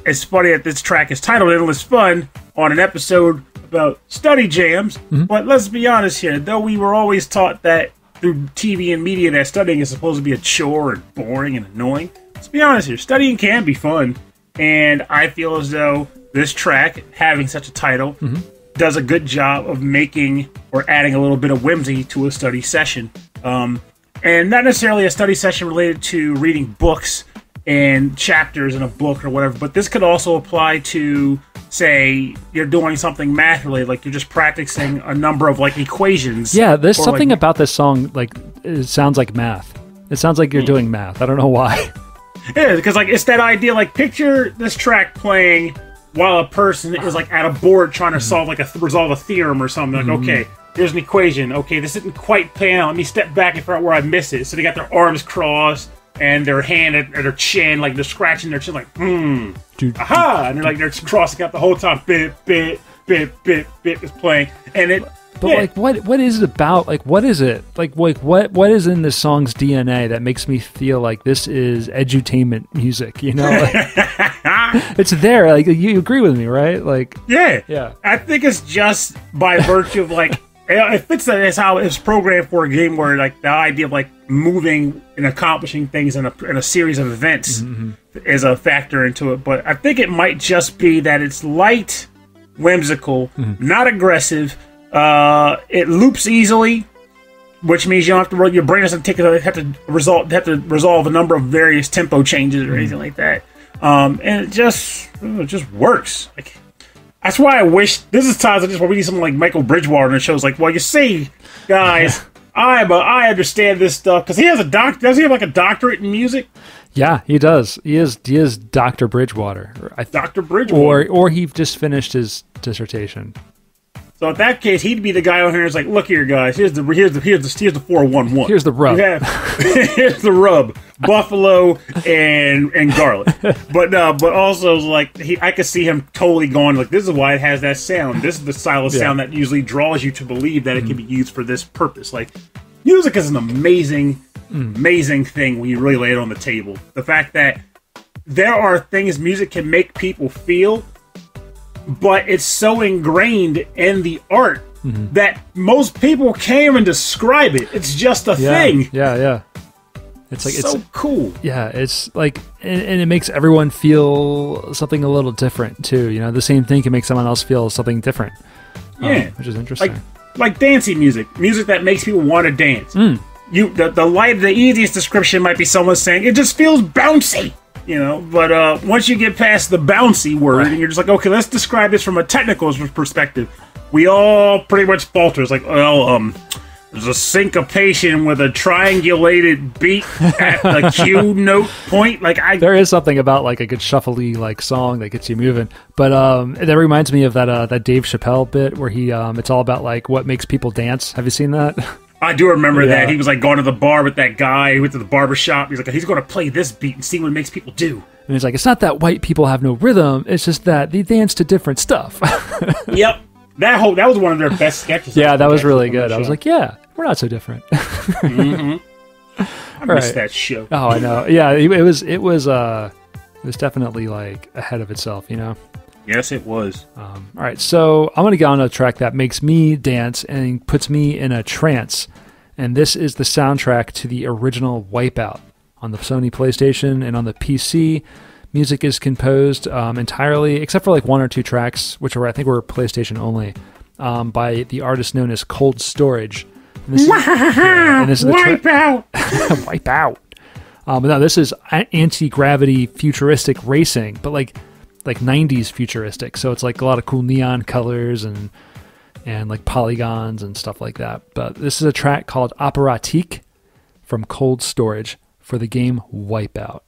it's funny that this track is titled Endless Fun on an episode about study jams. Mm-hmm. But let's be honest here, though we were always taught that through TV and media that studying is supposed to be a chore and boring and annoying. Let's be honest here, studying can be fun. And I feel as though this track, having such a title, does a good job of making or adding a little bit of whimsy to a study session. Um, and not necessarily a study session related to reading books and chapters in a book or whatever, but this could also apply to, say, you're doing something math related, like you're just practicing a number of like equations. Yeah, there's something like, about this song like it sounds like math. It sounds like you're Hmm. doing math. I don't know why. Yeah, because like it's that idea. Like picture this track playing while a person is like at a board trying to solve like a resolve a theorem or something. Like okay, there's an equation. Okay, this isn't quite playing out. Let me step back and figure out where I miss it. So they got their arms crossed and their hand at, at their chin, like they're scratching their chin, like hmm, aha, and they're like they're crossing out the whole time. Bit, bit, bit, bit, bit is playing, and it. But yeah. like, what what is it about? Like, what is it? Like, like what what is in this song's DNA that makes me feel like this is edutainment music? You know, like, it's there. Like, you agree with me, right? Like, Yeah, Yeah. I think it's just by virtue of like it fits that as how it's programmed for a game where like the idea of like moving and accomplishing things in a in a series of events mm-hmm, mm-hmm. is a factor into it. But I think it might just be that it's light, whimsical, mm-hmm. not aggressive. Uh, it loops easily. Which means you don't have to. Your brain doesn't take have to result have to resolve a number of various tempo changes or anything like that. Um, and it just it just works. Like that's why I wish this is times I just want to read something like Michael Bridgewater and shows like, well, you see, guys, I'm a, I understand this stuff because he has a doc. Does he have like a doctorate in music, yeah, he does. He is he is Doctor Bridgewater, I Doctor Bridgewater? or or he just finished his dissertation. so in that case, he'd be the guy on here. who's like, look here, guys. Here's the here's the here's the here's the four one one. Here's the rub. Have, here's the rub: buffalo and and garlic. But uh, but also like he, I could see him totally going like, this is why it has that sound. This is the style of Yeah. sound that usually draws you to believe that it can mm-hmm. be used for this purpose. Like, music is an amazing, mm. amazing thing when you really lay it on the table. The fact that there are things music can make people feel but it's so ingrained in the art mm-hmm. that most people can't even describe it. It's just a Yeah, thing. yeah, yeah. It's like so it's cool. yeah, it's like and, and it makes everyone feel something a little different too. You know, the same thing can make someone else feel something different. um, Yeah. which is interesting. Like like dancing music, music that makes people want to dance. Hmm. You the, the light the easiest description might be someone saying it just feels bouncy. You know, but uh, once you get past the bouncy word and you're just like, okay, let's describe this from a technical perspective. We all pretty much falter. It's like, well, um, there's a syncopation with a triangulated beat at the Q note point. Like I, there is something about like a good shuffly like song that gets you moving. But um, that reminds me of that uh, that Dave Chappelle bit where he um, it's all about like what makes people dance. Have you seen that? I do remember Yeah. that he was like going to the bar with that guy. He went to the barber shop. He's like, he's going to play this beat and see what it makes people do. And he's like, it's not that white people have no rhythm. It's just that they dance to different stuff. Yep. That whole that was one of their best sketches. yeah, that was really good. I was like, yeah, we're not so different. I missed right. that show. oh, I know. Yeah, it, it was. It was. Uh, it was definitely like ahead of itself. You know. Yes, it was. Um, all right, so I'm going to get on a track that makes me dance and puts me in a trance. And this is the soundtrack to the original Wipeout on the Sony PlayStation and on the PC. Music is composed um, entirely, except for like one or two tracks, which were I think were PlayStation only, um, by the artist known as Cold Storage. And this is, yeah, and this is the tra- Wipe out. Wipeout. Um, but no, this is anti gravity futuristic racing, but like like 90s futuristic. So it's like a lot of cool neon colors and and like polygons and stuff like that. But this is a track called Operatique from Cold Storage for the game Wipeout.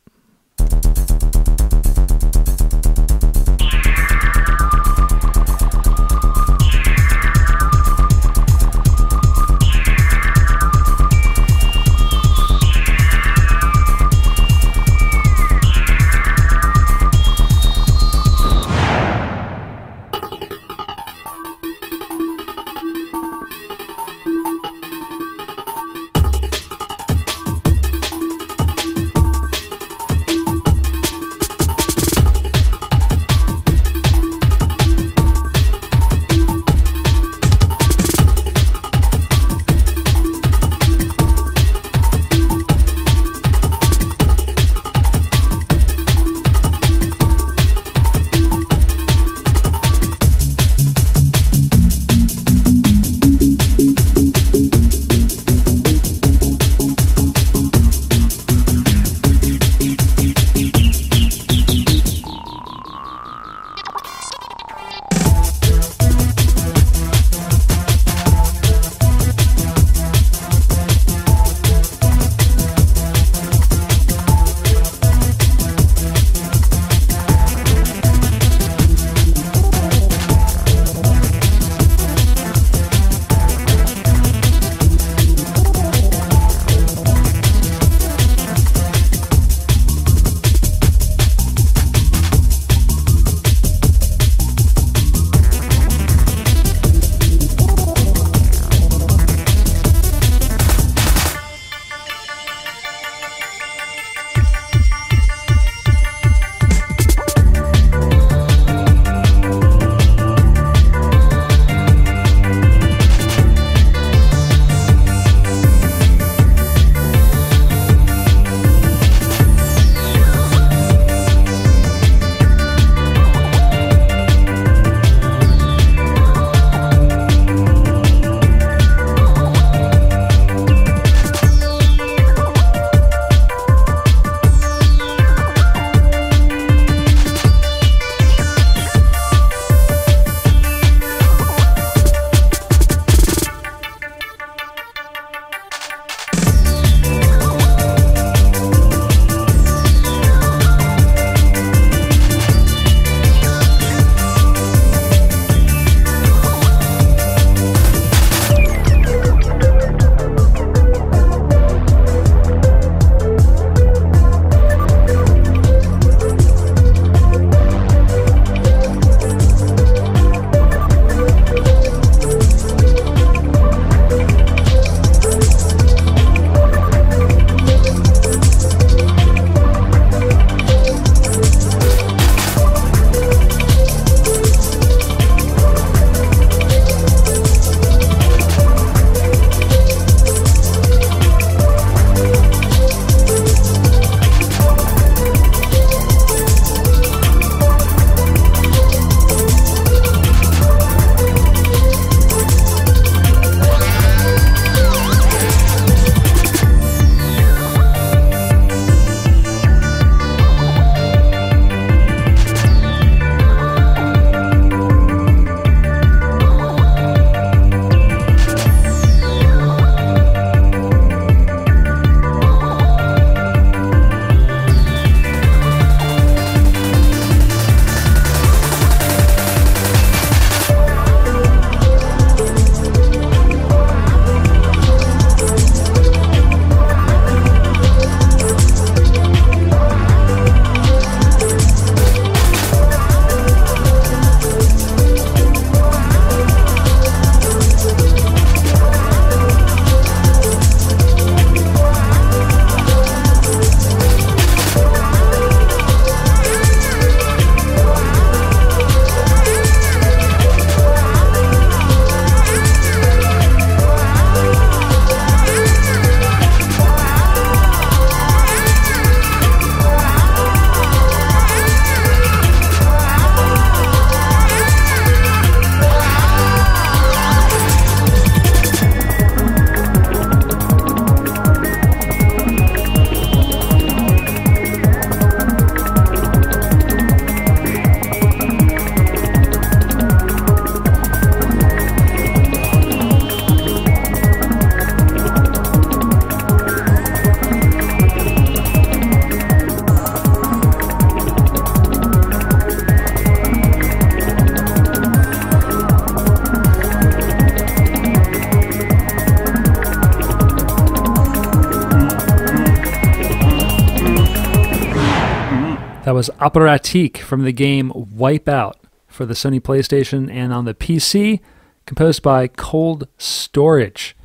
Was Operatique from the game Wipeout for the Sony PlayStation and on the PC, composed by Cold Storage.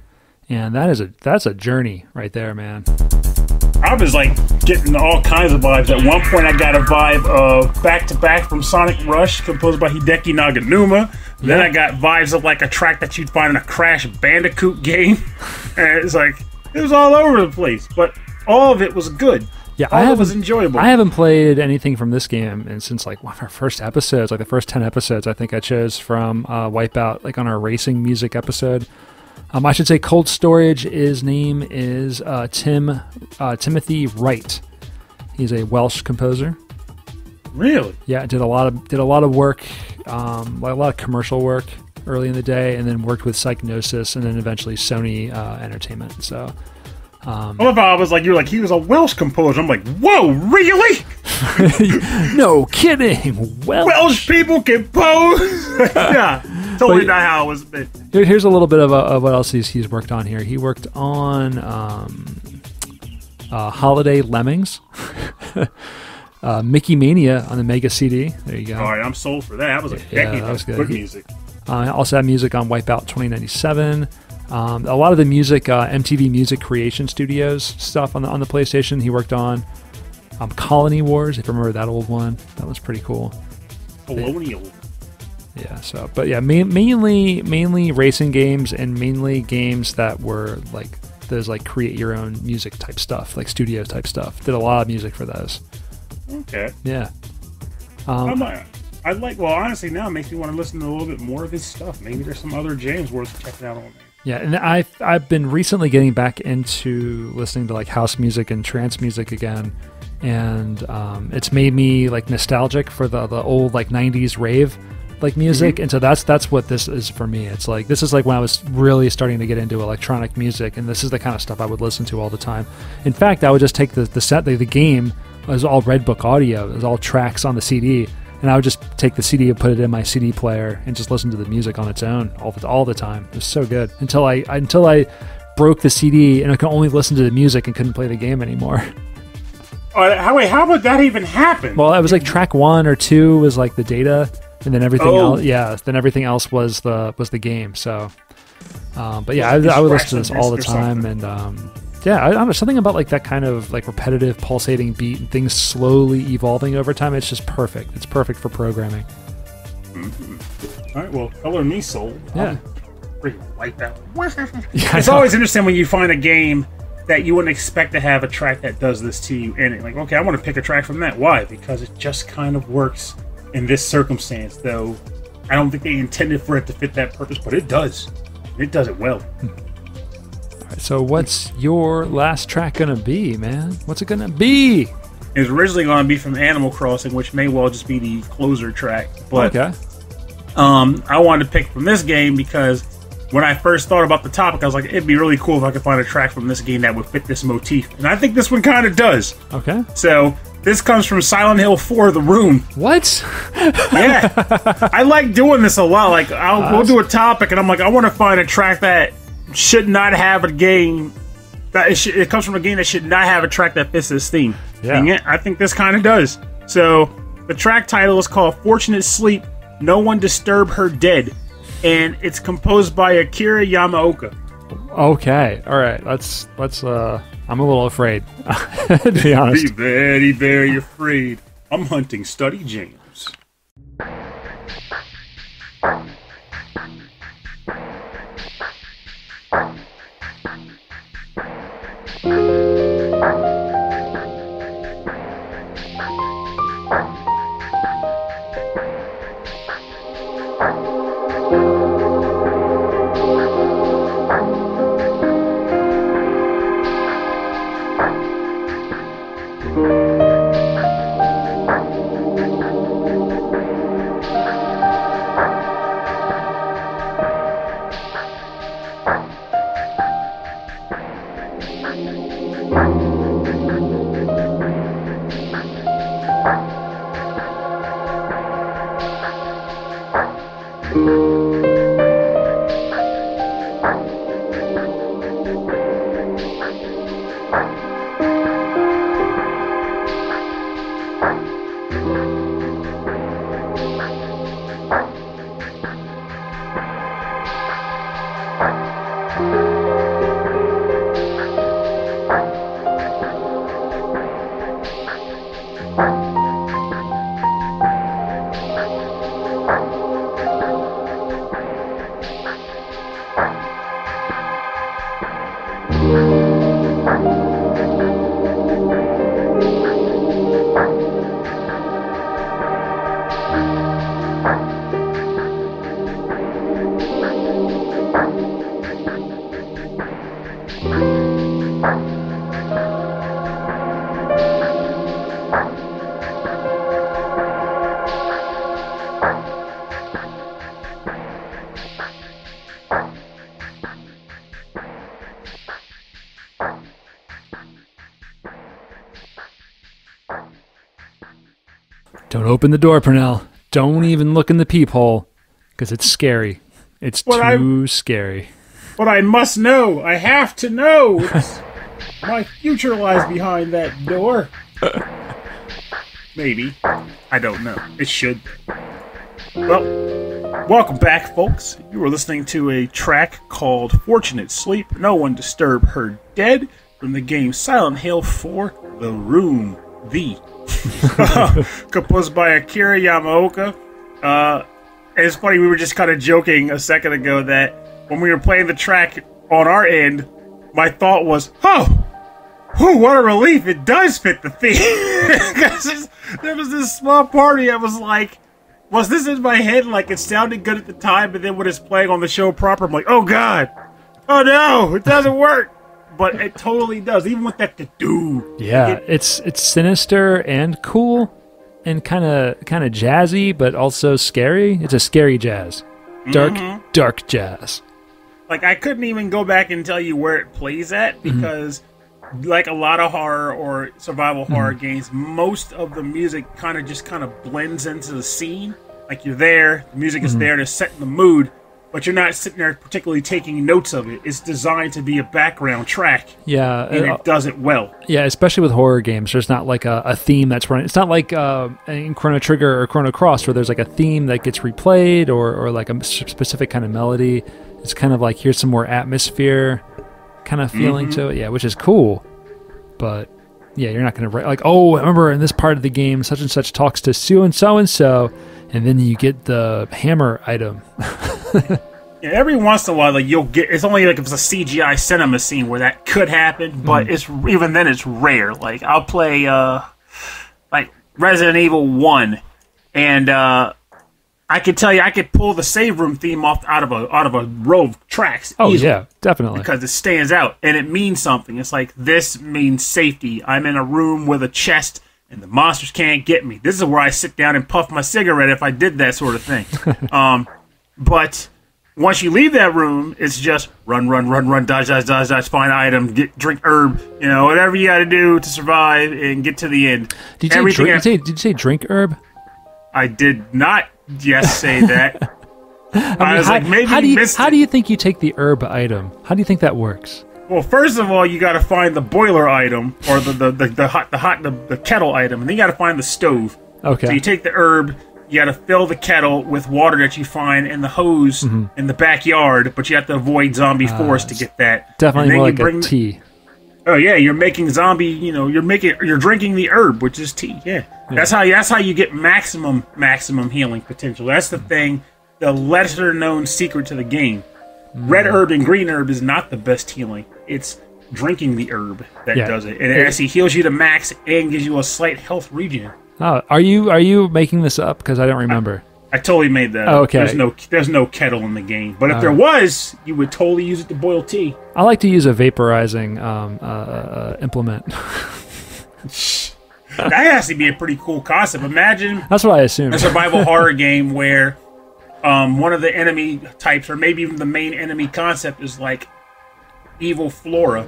And that is a that's a journey right there, man. I was like getting all kinds of vibes. At one point, I got a vibe of back to back from Sonic Rush, composed by Hideki Naganuma. Then Yeah. I got vibes of like a track that you'd find in a Crash Bandicoot game. and it's like it was all over the place, but all of it was good. Yeah, all I haven't was enjoyable. I haven't played anything from this game and since like one of our first episodes, like the first ten episodes, I think I chose from uh, Wipeout, like on our racing music episode. Um, I should say Cold Storage. His name is uh, Tim uh, Timothy Wright. He's a Welsh composer. really. Yeah, did a lot of did a lot of work, um, like a lot of commercial work early in the day, and then worked with Psygnosis, and then eventually Sony uh, Entertainment. So I love how I was like, you're like, he was a Welsh composer. I'm like, whoa, really? no kidding, Welsh. Welsh people compose? yeah, totally But- not how it was. Here, here's a little bit of, uh of what else he's, he's worked on here. He worked on um, uh, Holiday Lemmings, uh, Mickey Mania on the Mega CD. There you go. All right, I'm sold for that. That was a Yeah, decade that was good. good music. Uh, also had music on Wipeout 2097. Um, a lot of the music, uh, MTV Music Creation Studios stuff on the on the PlayStation. He worked on um, Colony Wars. If you remember that old one, that was pretty cool. Colonial. Yeah. So, but yeah, ma- mainly mainly racing games and mainly games that were like those like create your own music type stuff, like studio type stuff. Did a lot of music for those. Okay. Yeah. Um, not, I like. Well, honestly, now it makes me want to listen to a little bit more of his stuff. Maybe there's some other jams worth checking out on. Yeah, and I've I've been recently getting back into listening to like house music and trance music again, and um, it's made me like nostalgic for the the old like '90s rave like music, and so that's that's what this is for me. It's like this is like when I was really starting to get into electronic music, and this is the kind of stuff I would listen to all the time. In fact, I would just take the the set the, the game was all Redbook audio, it was all tracks on the CD. And I would just take the CD and put it in my CD player and just listen to the music on its own all the, all the time. It was so good until I until I broke the CD and I could only listen to the music and couldn't play the game anymore. Uh, how wait? How would that even happen? Well, it was like track one or two was like the data, and then everything Oh. else, yeah, then everything else was the was the game. So, um, but yeah, I, I would listen to this all the time, and um, yeah, I, I don't know something about like that kind of like repetitive pulsating beat and things slowly evolving over time. It's just perfect. It's perfect for programming. Mm-hmm. All right. Well, color me sold. Yeah. Pretty like that. Yeah, It's always interesting when you find a game that you wouldn't expect to have a track that does this to you in it. Like, okay, I want to pick a track from that. Why? Because it just kind of works in this circumstance, though. I don't think they intended for it to fit that purpose, but it does. It does it well. Hmm. So, what's your last track gonna be, man? What's it gonna be? It was originally going to be from Animal Crossing, which may well just be the closer track, but okay. um, I wanted to pick from this game because when I first thought about the topic, I was like, it'd be really cool if I could find a track from this game that would fit this motif, and I think this one kind of does. Okay. So this comes from Silent Hill 4: The Room. What? Yeah, I like doing this a lot. Like I'll we'll do a topic, and I'm like, I want to find a track that should not have a game that it, should, it comes from a game that should not have a track that fits this theme. Yeah. And yet, I think this kind of does. So the track title is called "Fortunate Sleep." No one disturb her dead, and it's composed by Akira Yamaoka. Okay. All right. Let's let's. uh I'm a little afraid, to be honest, Be very, very afraid. I'm hunting study James. Open the door, Purnell. Don't even look in the peephole, because it's scary. It's I- too scary. But I must know. I have to know. My future lies behind that door. Maybe. I don't know. It should. Well, welcome back, folks. You were listening to a track called Fortunate Sleep. No one disturb her dead from the game Silent Hill 4 The Room. The. Composed by Akira Yamaoka. Uh, it's funny, we were just kind of joking a second ago that when we were playing the track on our end, my thought was, oh, whew, what a relief, it does fit the theme. there was this small party I was like, was this in my head? Like, it sounded good at the time, but then when it's playing on the show proper, I'm like, oh god, oh no, it doesn't work. But it totally does, even with that to do. Yeah, it's it's sinister and cool, and kind of kind of jazzy, but also scary. It's a scary jazz, dark Mm-hmm. dark jazz. like I couldn't even go back and tell you where it plays at mm-hmm. because like a lot of horror or survival horror mm-hmm. games most of the music kind of just kind of blends into the scene like you're there the music is mm-hmm. there to set the mood but you're not sitting there particularly taking notes of it it's designed to be a background track Yeah, and uh, it does it well yeah, especially with horror games. There's not like a, a theme that's running. It's not like uh, in Chrono Trigger or Chrono Cross where there's like a theme that gets replayed or or like a specific kind of melody. It's kind of like here's some more atmosphere kind of feeling to it. Yeah, which is cool. But yeah, you're not going to write like, oh, remember in this part of the game, such and such talks to so and so and so, and then you get the hammer item. Yeah, every once in a while, like you'll get. It's only like if it's a CGI cinema scene where that could happen, but it's even then it's rare. Like I'll play uh, like Resident Evil One, and uh, I could tell you I could pull the save room theme off out of a out of a row of tracks. Oh yeah, definitely. because it stands out and it means something. It's like this means safety. I'm in a room with a chest and the monsters can't get me. This is where I sit down and puff my cigarette if I did that sort of thing. um, but once you leave that room, it's just run, run, run, run, dodge, dodge, dodge, dodge, find item, get drink herb, you know, whatever you got to do to survive and get to the end. did you, say Everything drink, I- did, you say, did you say drink herb? I did not yes say that. I, was how, like, maybe how do you how do you think you take the herb item? How do you think that works? Well, first of all, you got to find the boiler item or the the, the, the hot the hot the, the kettle item, and then you got to find the stove. Okay. So you take the herb, you got to fill the kettle with water that you find in the hose Mm-hmm. in the backyard, but you have to avoid zombie force to get that. Definitely more like a bring- tea. Oh yeah, you're making zombie. You know, you're making you're drinking the herb, which is tea. Yeah, that's how that's how you get maximum maximum healing potential. That's the thing, the lesser known secret to the game. Red Mm. herb and green herb is not the best healing. It's drinking the herb that Yeah. does it, and it actually heals you to max and gives you a slight health regen. Oh, are you are you making this up? Because I don't remember. I totally made that. Oh, up. okay. There's no there's no kettle in the game, but if there was, you would totally use it to boil tea. I like to use a vaporizing um, uh, uh, implement. that has to be a pretty cool concept. Imagine That's what I assume. a survival horror game where um, one of the enemy types, or maybe even the main enemy concept, is like evil flora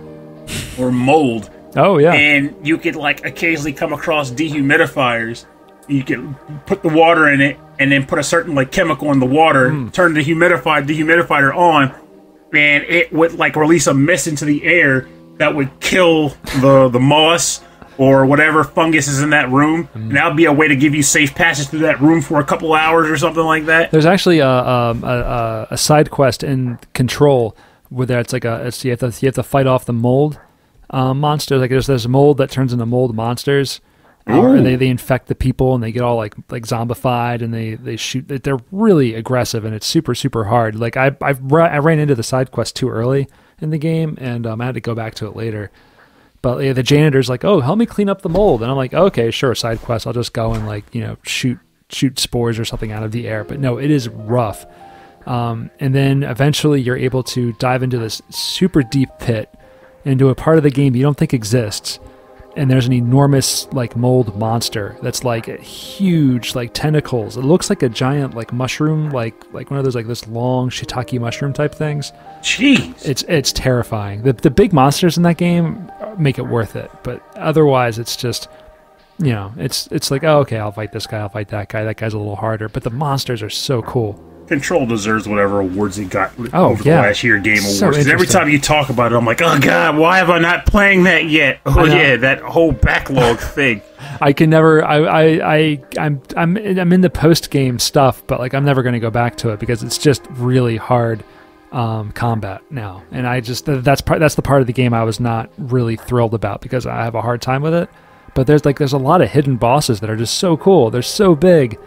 or mold, Oh yeah. and you could like occasionally come across dehumidifiers. You could put the water in it, and then put a certain like chemical in the water, Hmm. turn the humidified dehumidifier on, and it would like release a mist into the air that would kill the the moss or whatever fungus is in that room, Hmm. and that would be a way to give you safe passage through that room for a couple hours or something like that. There's actually a, um, a, a a side quest in Control where that's like a it's, you have to you have to fight off the mold um, monster. Like there's this mold that turns into mold monsters. Uh, or they, they infect the people and they get all like like zombified and they they shoot. They're really aggressive and it's super super hard. Like I I, I ran into the side quest too early in the game and um, I had to go back to it later. But yeah, the janitor's like, "Oh, help me clean up the mold," and I'm like, "Okay, sure, side quest. I'll just go and like you know shoot shoot spores or something out of the air." But no, it is rough. Um, and then eventually, you're able to dive into this super deep pit into a part of the game you don't think exists. And there's an enormous like mold monster that's like huge like tentacles. It looks like a giant like mushroom, like like one of those like this long shiitake mushroom type things. Jeez. It's it's terrifying. The the big monsters in that game make it worth it, but otherwise it's just you know, it's it's like, oh okay, I'll fight this guy, I'll fight that guy. That guy's a little harder, but the monsters are so cool. Control deserves whatever awards he got Oh, over yeah. the last year Game Awards. Every time you talk about it, I'm like, oh god, why have I not playing that yet? Oh yeah, that whole backlog thing. I can never. I. I. I I'm. I'm. I'm in the post game stuff, but like I'm never going to go back to it because it's just really hard um, combat now, and I just that's part. That's the part of the game I was not really thrilled about because I have a hard time with it. But there's like there's a lot of hidden bosses that are just so cool. They're so big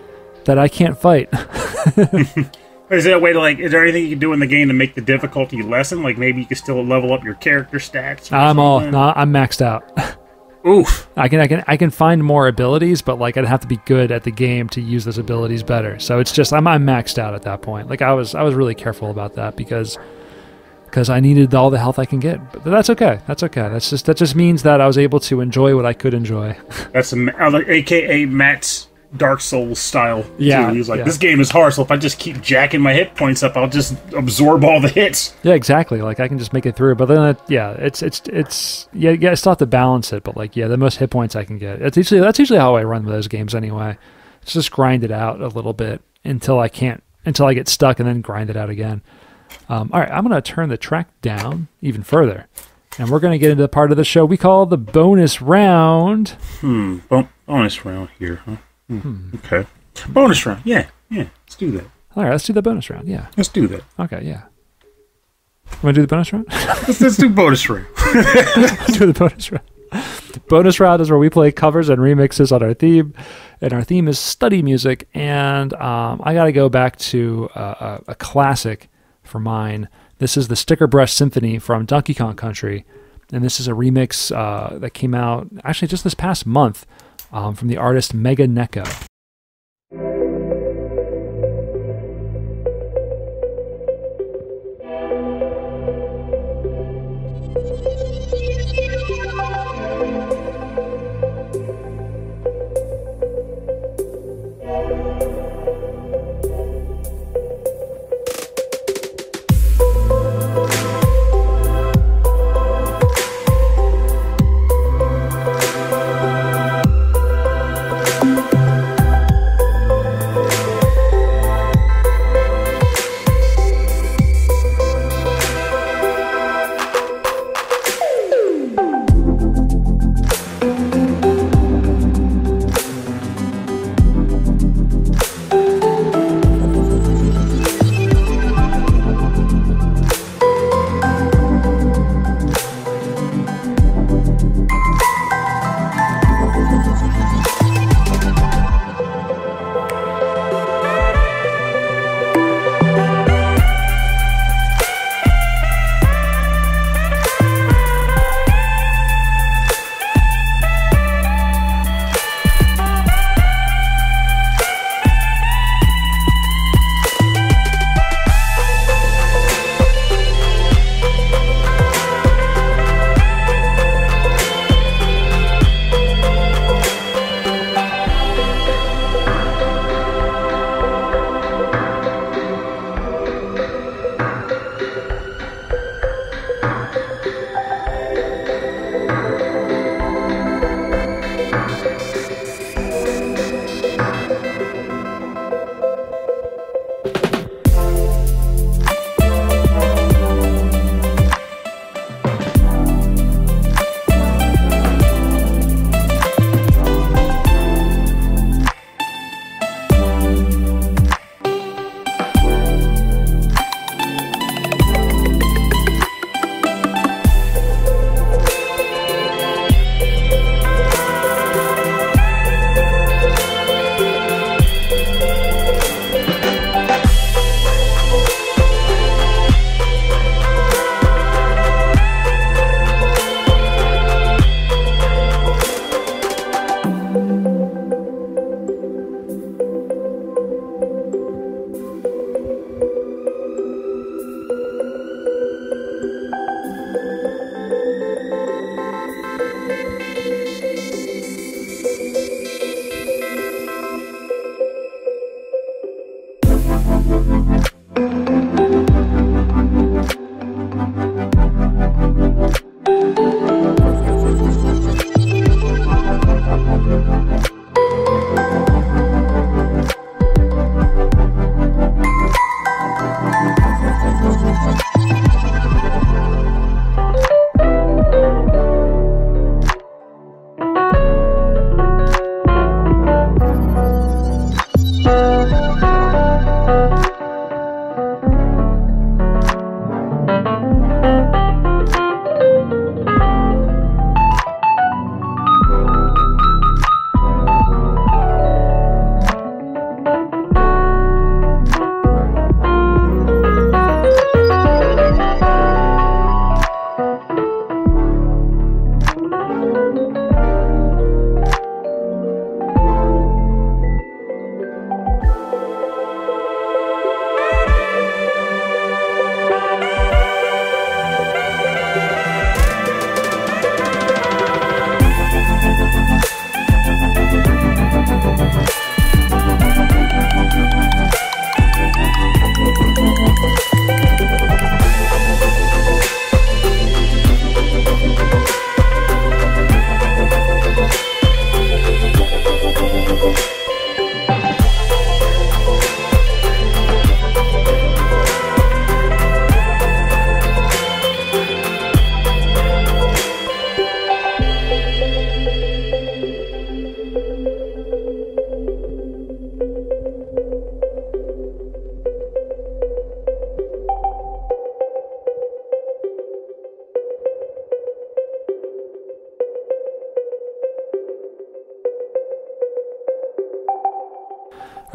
that I can't fight. Is there a way to like? Is there anything you can do in the game to make the difficulty lessen? Like maybe you can still level up your character stats. I'm all. something? No, I'm maxed out. Oof. I can I can I can find more abilities, but like I'd have to be good at the game to use those abilities better. So it's just I'm I'm maxed out at that point. Like I was I was really careful about that because because I needed all the health I can get. But that's okay. That's okay. That's just that just means that I was able to enjoy what I could enjoy. That's a, uh, AKA Matt's Dark Souls style. too. Yeah, He's like, yeah. this game is hard, so if I just keep jacking my hit points up, I'll just absorb all the hits. yeah, exactly. Like I can just make it through. But then it, yeah, it's it's it's yeah, yeah, I still have to balance it, but like yeah, the most hit points I can get. It's usually that's usually how I run those games anyway. It's just grind it out a little bit until I can't until I get stuck and then grind it out again. Um, all right, I'm going to turn the track down even further, and we're going to get into the part of the show we call the bonus round. Hmm. Bon- bonus round here, huh? Hmm. Okay. Bonus round. Yeah. Yeah. Let's do that. All right, let's do the bonus round. Yeah. Let's do that. Okay. Yeah. Want to do the bonus round? Let's, let's do bonus round. Let's do the bonus round. Bonus round is where we play covers and remixes on our theme, and our theme is study music. And um, I got to go back to uh, a, a classic for mine. This is the Stickerbrush Symphony from Donkey Kong Country, and this is a remix uh, that came out actually just this past month um, from the artist Meganeko.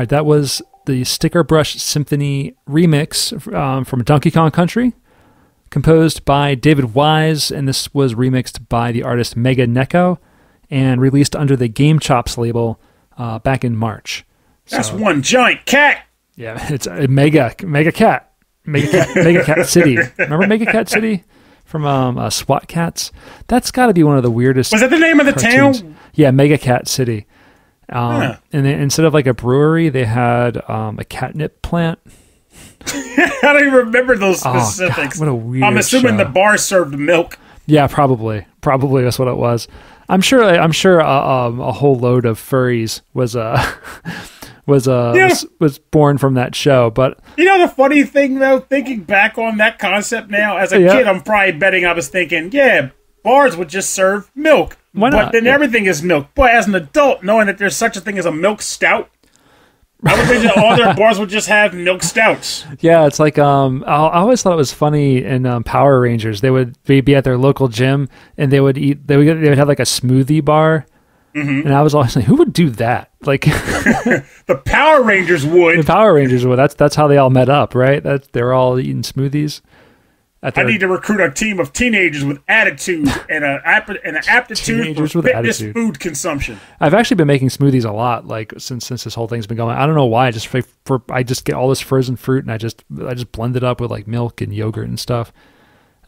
Right, that was the Stickerbrush Symphony remix um, from Donkey Kong Country, composed by David Wise, and this was remixed by the artist Meganeko and released under the GameChops label uh, back in March. That's one giant cat. Yeah, it's a mega mega cat, mega cat, mega cat city. Remember Megakat City from um, uh, SWAT Kats? That's got to be one of the weirdest. Was that the name of the cartoons. town? Yeah, Megakat City. Um, Huh. And then instead of like a brewery, they had um, a catnip plant. I don't even remember those Oh, God, specifics. what a weird. I'm assuming show. the bar served milk. Yeah, probably, probably that's what it was. I'm sure. I'm sure uh, um, a whole load of furries was uh, was uh, Yeah. was, was born from that show. But You know the funny thing though, thinking back on that concept now, as a Yeah. kid, I'm probably betting I was thinking, yeah, bars would just serve milk. Why But then Yeah. everything is milk. But as an adult, knowing that there's such a thing as a milk stout, I would imagine all their bars would just have milk stouts. Yeah, it's like um, I, I always thought it was funny in um, Power Rangers. They would be, be at their local gym and they would eat. They would they would have like a smoothie bar, Mm-hmm. and I was always like, who would do that? Like The Power Rangers would. the. Power Rangers. would. that's that's how they all met up, right? That they're all eating smoothies. I need to recruit a team of teenagers with attitude and a and an aptitude Teenagers for with fitness attitude. food consumption. I've actually been making smoothies a lot, like since since this whole thing's been going. I don't know why. I just for, for I just get all this frozen fruit and I just I just blend it up with like milk and yogurt and stuff,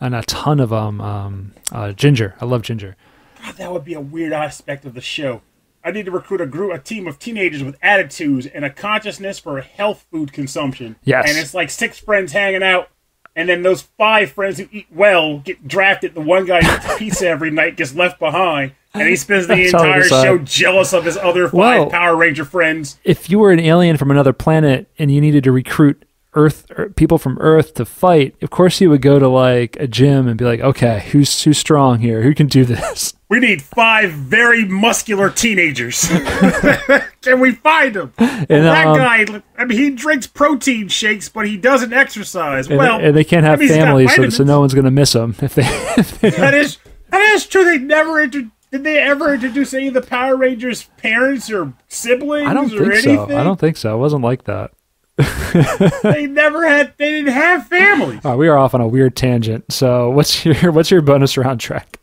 and a ton of um um uh, ginger. I love ginger. God, that would be a weird aspect of the show. I need to recruit a group, a team of teenagers with attitudes and a consciousness for health food consumption. Yes. and it's like six friends hanging out, and then those five friends who eat well get drafted. The one guy who eats pizza every night gets left behind, and he spends the That's entire show jealous of his other five Well- Power Ranger friends. If you were an alien from another planet and you needed to recruit Earth er, people from Earth to fight, of course you would go to like a gym and be like, okay, who's who's strong here? Who can do this? We need five very muscular teenagers. Can we find them? And, that um, guy, I mean, he drinks protein shakes, but he doesn't exercise. and, well, they, and they can't have that means families, so, so no one's going to miss them if they. If they That is that is true. They never intro- did they ever introduce any of the Power Rangers' parents or siblings I don't or think anything? so. I don't think so. It wasn't like that. They never had. They didn't have families. All right, we are off on a weird tangent. So, what's your what's your bonus round track?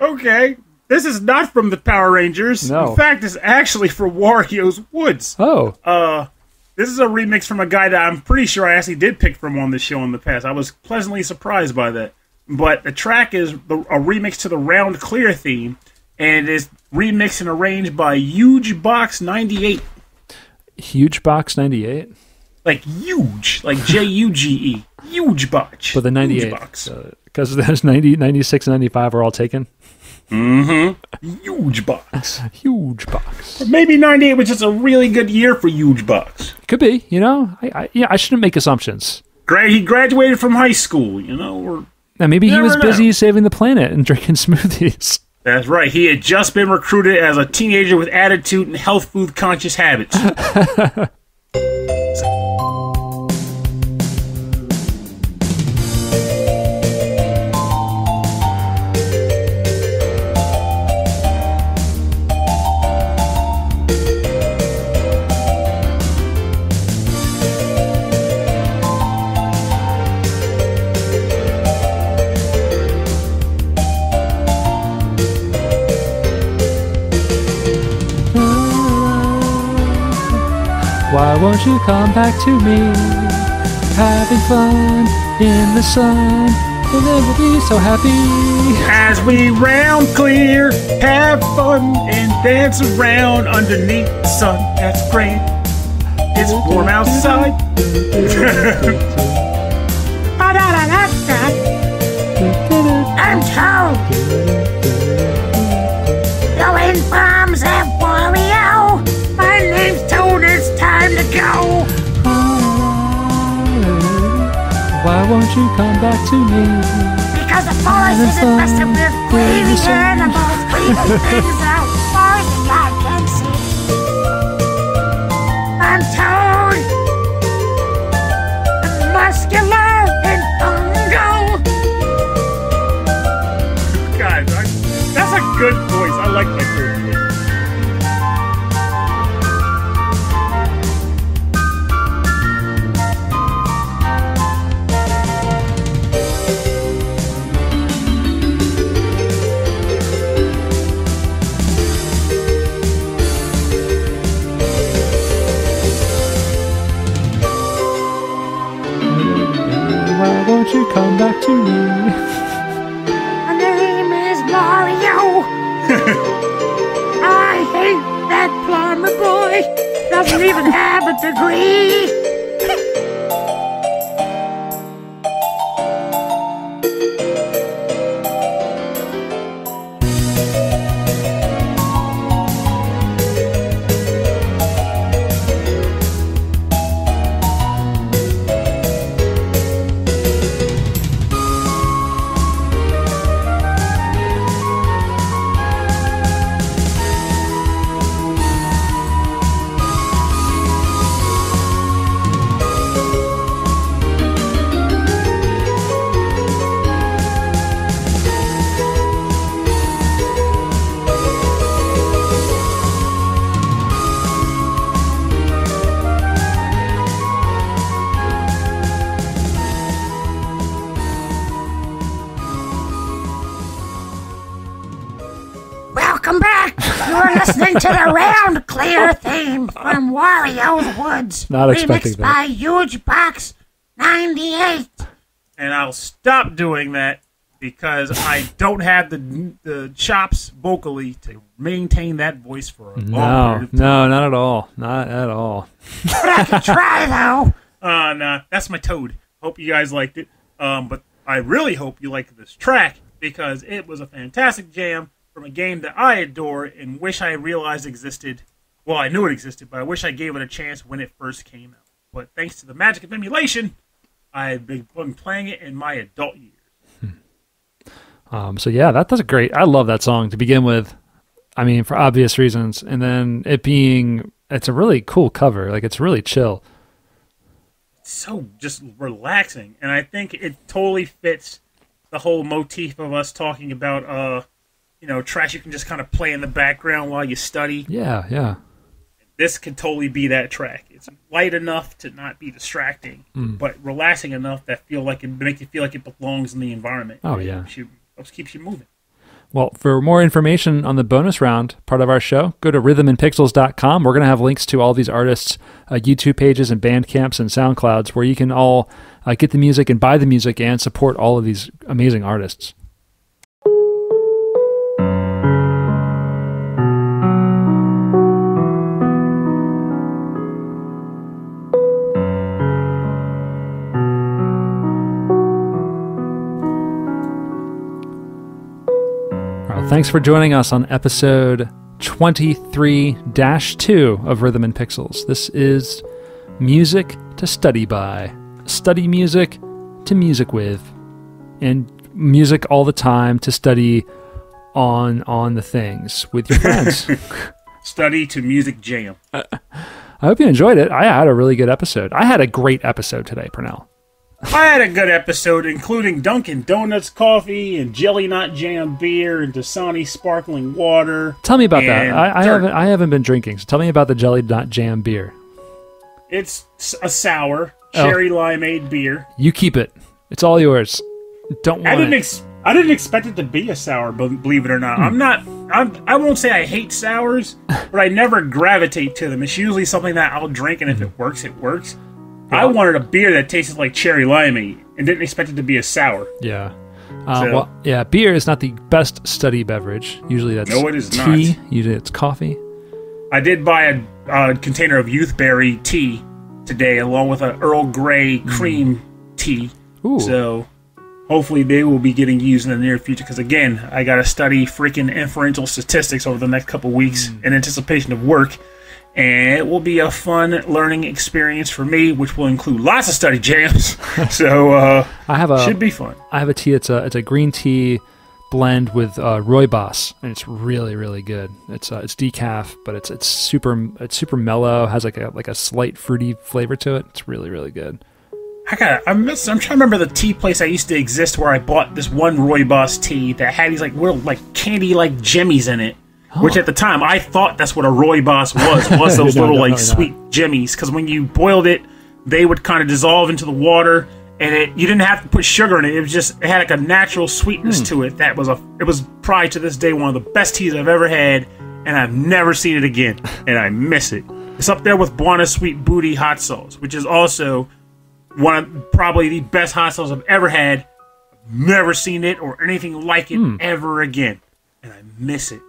Okay, this is not from the Power Rangers. No. In fact, it's actually for Wario's Woods. Oh, Uh, this is a remix from a guy that I'm pretty sure I actually did pick from on this show in the past. I was pleasantly surprised by that. But the track is the, a remix to the Round Clear theme, and it is remixed and arranged by Jugebox 98. huge box ninety eight Like huge, like J U G E. Huge box. for the ninety Huge eight box. because those 90, 96 and ninety five are all taken. Mm-hmm. Huge box. Huge box Maybe 98 was just a really good year for Huge Box. could be. You know, I, I yeah, I shouldn't make assumptions. Gra- he graduated from high school, you know, or Now maybe he was know. busy saving the planet and drinking smoothies. That's right. He had just been recruited as a teenager with attitude and health food conscious habits. Why won't you come back to me? Having fun in the sun, and then we'll be so happy. As we round clear, have fun and dance around underneath the sun. That's great. It's warm outside. I'm told. Going bombs at Wario. Time to go. Why won't you come back to me? Because the forest is infested with breathing animals, breathing things out come back to me? My name is Mario. I hate that plumber boy. Doesn't even have a degree. To the Round Clear theme from Wario's Woods. Not expecting remixed that. by Jugebox 98. and I'll stop doing that because I don't have the the chops vocally to maintain that voice for a long No, period of time. no, not at all. Not at all. But I can try though. Uh, nah, that's my toad. Hope you guys liked it. Um, but I really hope you liked this track because it was a fantastic jam from a game that I adore and wish I realized existed. Well, I knew it existed, but I wish I gave it a chance when it first came out. But thanks to the magic of emulation, I've been been playing it in my adult years. Um, so yeah, that that's a great. I love that song to begin with. I mean, for obvious reasons, and then it being it's a really cool cover. Like it's really chill. so just relaxing and i think it totally fits the whole motif of us talking about uh you know trash you can just kind of play in the background while you study Yeah, yeah. this could totally be that track it's light enough to not be distracting but relaxing enough that feel like it make you feel like it belongs in the environment Oh, yeah. keeps you, keeps you moving Well, for more information on the bonus round part of our show, go to rhythmandpixels.com. We're going to have links to all these artists' uh, YouTube pages and Bandcamps and SoundClouds where you can all uh, get the music and buy the music and support all of these amazing artists. Thanks for joining us on episode 23 2 of Rhythm and Pixels. This is music to study by, study music to music with, and music all the time to study on on the things with your friends. study to music jam I hope you enjoyed it. I had a really good episode. I had a great episode today, Purnell. I had a good episode, including Dunkin' Donuts coffee and Jelly Not Jam beer and Dasani sparkling water. Tell me about that. I, I haven't I haven't been drinking, so tell me about the Jelly Not Jam beer. It's a sour Oh. cherry limeade beer. You keep it. It's all yours. Don't I didn't it. I didn't expect it to be a sour, but believe it or not, Hmm. I'm not. I'm, I won't say I hate sours, but I never gravitate to them. It's usually something that I'll drink, and if Hmm. it works, it works. I wanted a beer that tasted like cherry limeade, and didn't expect it to be a sour. Yeah. Uh, So- well, yeah, beer is not the best study beverage. Usually that's No, it is tea. not. Usually it's coffee. I did buy a, a container of youthberry tea today, along with an Earl Grey cream tea. Ooh. So hopefully they will be getting used in the near future. Because again, I got to study freaking inferential statistics over the next couple weeks in anticipation of work. And it will be a fun learning experience for me, which will include lots of study jams. so uh, I have a should be fun. I have a tea. It's a it's a green tea blend with uh, rooibos, and it's really really good. It's uh, it's decaf, but it's it's super it's super mellow. Has like a like a slight fruity flavor to it. It's really really good. I got. I'm, miss, I'm trying to remember the tea place I used to exist where I bought this one rooibos tea that had these like little like candy like jimmies in it. Which at the time I thought that's what a rooibos was was those No, little like definitely sweet jimmies because when you boiled it, they would kind of dissolve into the water and it you didn't have to put sugar in it. It was just it had like a natural sweetness hmm. to it that was a it was probably to this day one of the best teas I've ever had and I've never seen it again and I miss it. It's up there with Buona Sweet Booty hot sauce, which is also one of probably the best hot sauce I've ever had. Never seen it or anything like it hmm. ever again, and I miss it.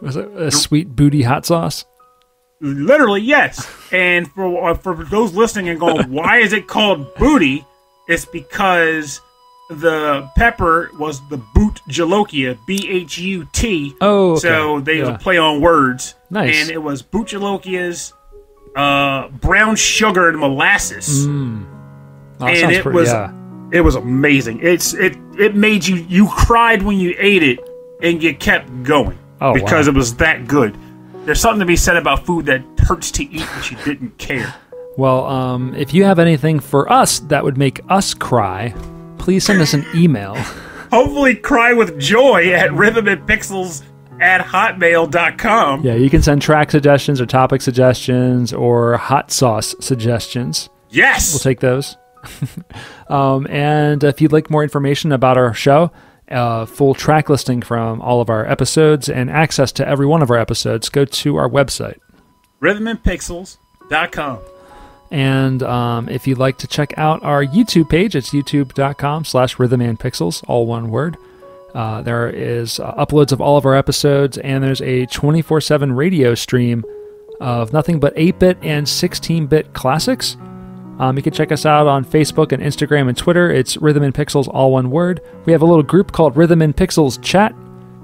Was it a sweet booty hot sauce? Literally, yes. And for uh, for those listening and going, why is it called booty? It's because the pepper was the bhut jolokia, B H U T. Oh, okay. so they Yeah. play on words. Nice. And it was bhut jolokias, uh, brown sugar and molasses, Oh, and it pretty- was yeah. it was amazing. It's it it made you you cried when you ate it, and you kept going Oh, because wow. it was that good. There's something to be said about food that hurts to eat, but you didn't care. Well, um, if you have anything for us that would make us cry, please send us an email. Hopefully, cry with joy at rhythmandpixels at hotmail.com. yeah, you can send track suggestions or topic suggestions or hot sauce suggestions. Yes. We'll take those. um, and if you'd like more information about our show, uh, full track listing from all of our episodes and access to every one of our episodes, go to our website. rhythmandpixels.com. And um, if you'd like to check out our YouTube page, it's youtube.com slash rhythmandpixels, all one word. Uh, there is uh, uploads of all of our episodes, and there's a 24 7 radio stream of nothing but 8 bit and 16 bit classics. Um, you can check us out on Facebook and Instagram and Twitter. It's Rhythm and Pixels, all one word. We have a little group called Rhythm and Pixels Chat.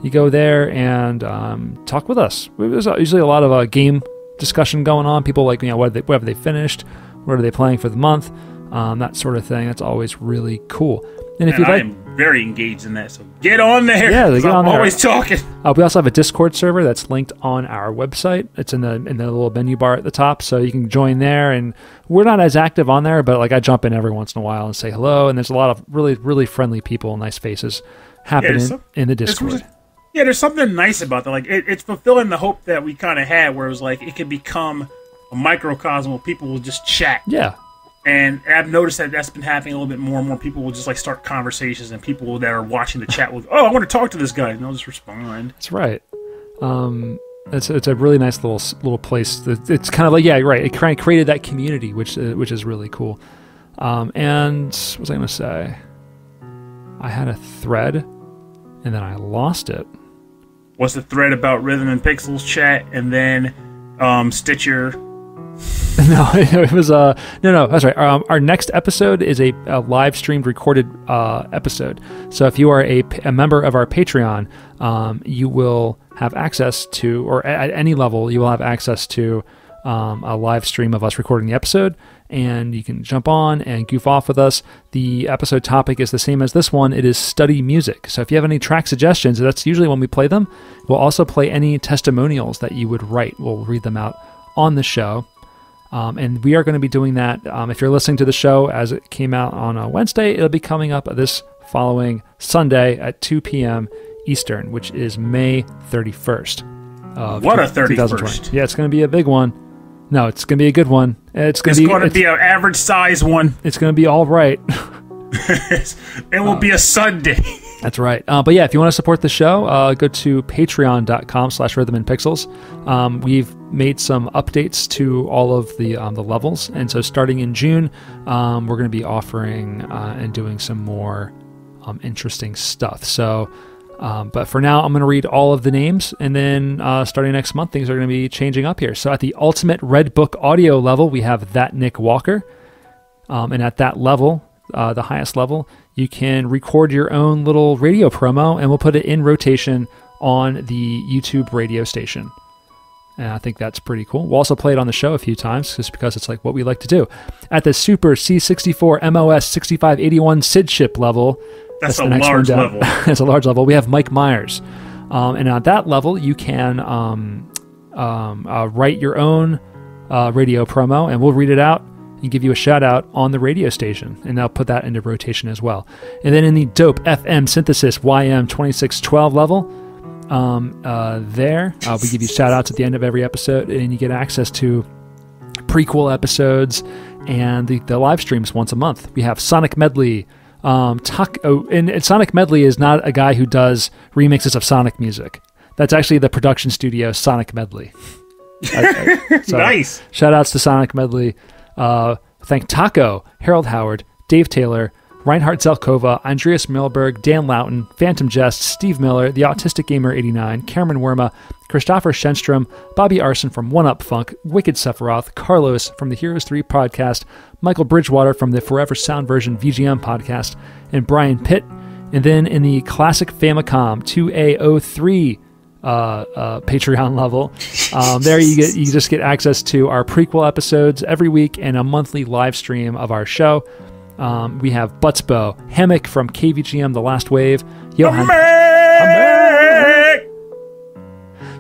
You go there and um, talk with us. There's usually a lot of uh, game discussion going on. People like, you know, what, have they, what have they finished? What are they playing for the month? Um, that sort of thing. That's always really cool. And if you like, am very engaged in that, so get on there. Yeah, get on I'm there. always talking. Uh, we also have a Discord server that's linked on our website. It's in the in the little menu bar at the top, so you can join there. And we're not as active on there, but like I jump in every once in a while and say hello. And there's a lot of really really friendly people, nice faces happening there's some- in the Discord. really- Yeah, there's something nice about that. Like it, it's fulfilling the hope that we kind of had, where it was like it could become a microcosm where people will just chat. Yeah, And I've noticed that that's been happening a little bit more and more. People will just like start conversations, and people that are watching the chat will, oh, I want to talk to this guy, and they'll just respond. that's right. Um, it's it's a really nice little little place. that- It's kind of like yeah, right. It kind of created that community, which uh, which is really cool. Um, and what was I going to say? I had a thread, and then I lost it. What's the thread about Rhythm and Pixels chat, and then um, Stitcher? No, it was uh no no that's right. Um, our next episode is a, a live streamed recorded uh, episode. So if you are a member of our Patreon, um, you will have access to, or a- at any level, you will have access to um, a live stream of us recording the episode, and you can jump on and goof off with us. The episode topic is the same as this one. It is study music. So if you have any track suggestions, that's usually when we play them. We'll also play any testimonials that you would write. We'll read them out on the show. Um, and we are going to be doing that. Um, if you're listening to the show as it came out on a Wednesday, it'll be coming up this following Sunday at 2 p.m. Eastern, which is May 31st. Of What a 31st. Yeah, it's going to be a big one. No, it's going to be a good one. It's going to be. going to it's, be an average size one. it's going to be all right. it will be a Sunday. That's right. Uh, but yeah, if you want to support the show, uh, go to patreon.com slash rhythm and pixels. Um, we've made some updates to all of the um, the levels. And so starting in June, um, we're going to be offering uh, and doing some more um, interesting stuff. So, um, but for now, I'm going to read all of the names. And then uh, starting next month, things are going to be changing up here. So at the Ultimate Red Book audio level, we have That Nick Walker. Um, and at that level, uh, the highest level, you can record your own little radio promo and we'll put it in rotation on the YouTube radio station. And I think that's pretty cool. We'll also play it on the show a few times just because it's like what we like to do. At the Super C64 MOS 6581 SID chip level, That's the a large level. That's a large level. We have Mike Myers. Um, and at that level, you can um, um, uh, write your own uh, radio promo and we'll read it out and give you a shout out on the radio station. And I'll put that into rotation as well. And then in the dope FM synthesis YM 2612 level, um, uh, there uh, we give you shout outs at the end of every episode and you get access to prequel episodes and the, the live streams once a month. We have Sonic Medley. Um, Tuck, oh, and, and Sonic Medley is not a guy who does remixes of Sonic music. That's actually the production studio Sonic Medley. I- I- so nice. Shout outs to Sonic Medley. Uh, Thank Taco, Harold Howard, Dave Taylor, Reinhard Zelkova, Andreas Milberg, Dan Loughton, Phantom Jest, Steve Miller, The Autistic Gamer 89, Cameron Werma, Christopher Shenstrom, Bobby Arson from One Up Funk, Wicked Sephiroth, Carlos from the Heroes 3 podcast, Michael Bridgewater from the Forever Sound Version VGM podcast, and Brian Pitt. And then in the classic Famicom 2A03 uh, uh, Patreon level. Um, there you get you just get access to our prequel episodes every week and a monthly live stream of our show. Um, we have Butsbo, Hammock from KVGM The Last Wave, Johan,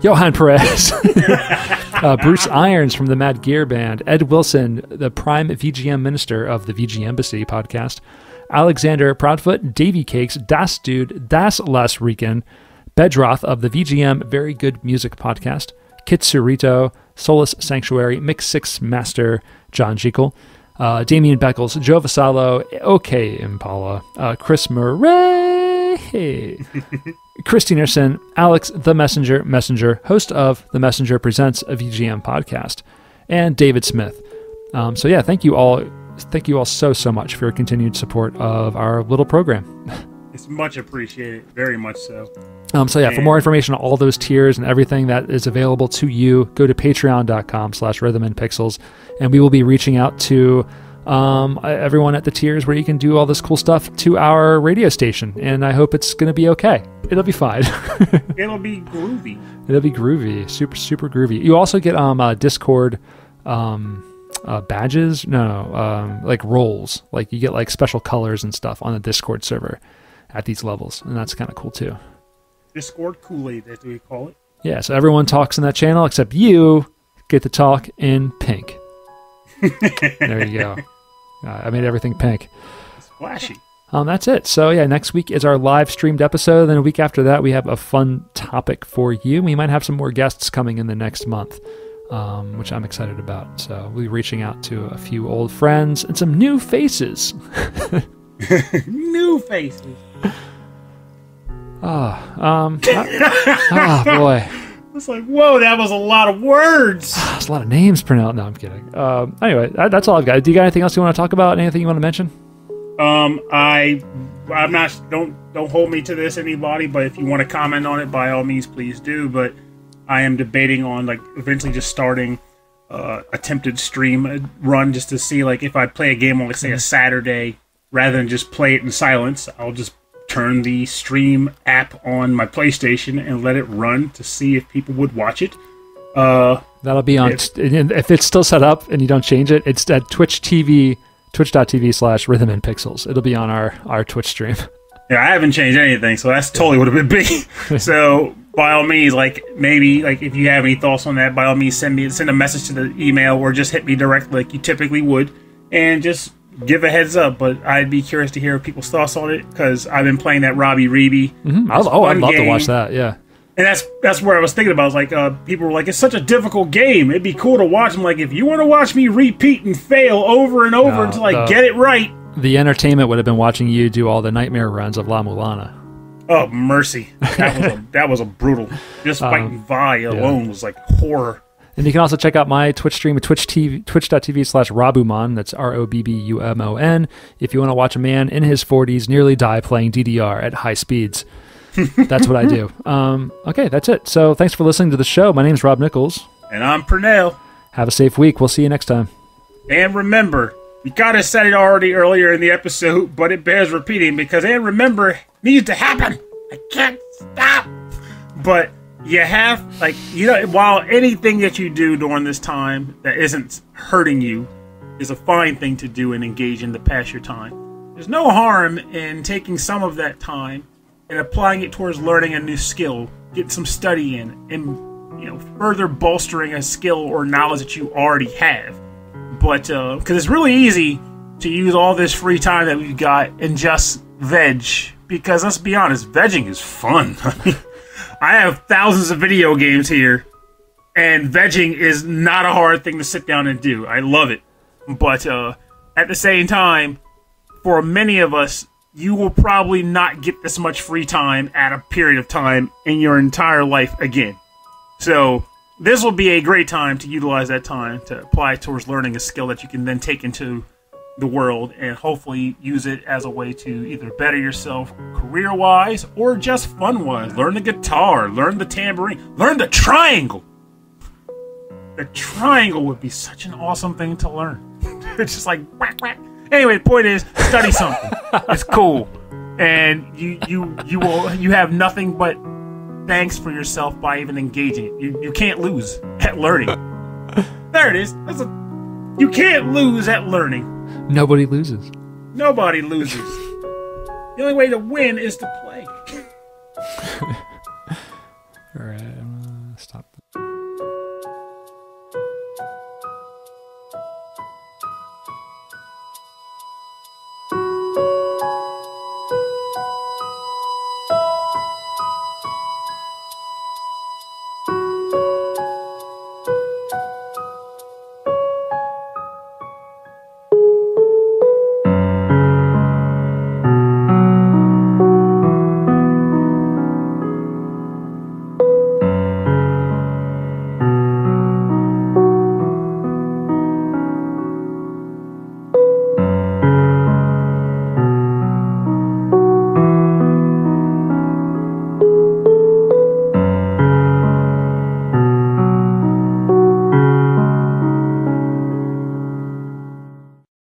Johan Perez, uh, Bruce Irons from the Mad Gear Band, Ed Wilson, the prime VGM minister of the VG Embassy podcast, Alexander Proudfoot, Davy Cakes, Das Dude, Das Las Rican, Bedroth of the VGM Very Good Music podcast, Kitsurito, Solus Sanctuary, Mix Six Master, John Jekyll, uh, Damian Beckles, Joe Vassallo, OK Impala, uh, Chris Murray, Christine Erson, Alex the Messenger, Messenger, host of The Messenger Presents a VGM podcast, and David Smith. Um, so yeah, thank you all. Thank you all so so much for your continued support of our little program. It's much appreciated, very much so. Um, so yeah, for more information on all those tiers and everything that is available to you, go to patreon.com slash rhythm and pixels, and we will be reaching out to um, everyone at the tiers where you can do all this cool stuff to our radio station. And I hope it's going to be okay. It'll be fine. It'll be groovy. It'll be groovy, super super groovy. You also get um uh, Discord um uh, badges, no, no, um, like roles. Like you get like special colors and stuff on the Discord server at these levels, and that's kind of cool too. Discord Kool Aid, that's what we call it. Yeah, so everyone talks in that channel except you get to talk in pink. there you go. Uh, I made everything pink. It's flashy. Um, that's it. So yeah, next week is our live streamed episode. Then a week after that, we have a fun topic for you. We might have some more guests coming in the next month, um, which I'm excited about. So we'll be reaching out to a few old friends and some new faces. New faces. Ah, um, ah, boy, It's like, whoa, that was a lot of words. there's a lot of names pronounced. No, I'm kidding. Um, anyway, that, that's all I've got. Do you got anything else you want to talk about? Anything you want to mention? Um, I, I'm not. Don't don't hold me to this, anybody. But if you want to comment on it, by all means, please do. But I am debating on like eventually just starting uh, attempted stream uh, run just to see like if I play a game on like say a Saturday rather than just play it in silence, I'll just turn the stream app on my PlayStation and let it run to see if people would watch it. Uh, That'll be on. If- if it's still set up and you don't change it, it's at Twitch TV, twitch.tv slash rhythm and pixels. It'll be on our, our Twitch stream. Yeah, I haven't changed anything, so that's totally would have been big. so by all means, like maybe like if you have any thoughts on that, by all means send me send a message to the email or just hit me directly like you typically would, and just give a heads up. But I'd be curious to hear people's thoughts on it because I've been playing that Rabi-Ribi, Mhm. I'll- oh, I'd love to watch that. Yeah. and that's that's where I was thinking about. I was like, uh, people were like, it's such a difficult game. It'd be cool to watch. I'm like, if you want to watch me repeat and fail over and over No, until I the- get it right. The entertainment would have been watching you do all the nightmare runs of La-Mulana. Oh mercy, that was a, that was a brutal. Just Um, fighting Viy alone was like horror. And you can also check out my Twitch stream at Twitch TV, twitch.tv slash Robbumon. That's R O B B U M O N. If you want to watch a man in his 40s nearly die playing DDR at high speeds, that's what I do. Um, okay, that's it. So thanks for listening to the show. My name's Rob Nichols. And I'm Pernell. Have a safe week. We'll see you next time. And remember, we gotta said it already earlier in the episode, but it bears repeating because and remember needs to happen. I can't stop. But you have like you know while anything that you do during this time that isn't hurting you is a fine thing to do and engage in to pass your time. There's no harm in taking some of that time and applying it towards learning a new skill, get some study in, and you know further bolstering a skill or knowledge that you already have but uh, because it's really easy to use all this free time that we've got and just veg. Because let's be honest, vegging is fun. I have thousands of video games here, and vegging is not a hard thing to sit down and do. I love it, but uh, at the same time, for many of us, you will probably not get this much free time at a period of time in your entire life again. So this will be a great time to utilize that time to apply towards learning a skill that you can then take into the world and hopefully use it as a way to either better yourself career wise or just fun wise. Learn the guitar, learn the tambourine, learn the triangle. The triangle would be such an awesome thing to learn. it's just like whack whack. Anyway, the point is study something. it's cool. And you you you will you have nothing but thanks for yourself by even engaging. You you can't lose at learning. there it is. That's a you can't lose at learning. Nobody loses. Nobody loses. The only way to win is to play.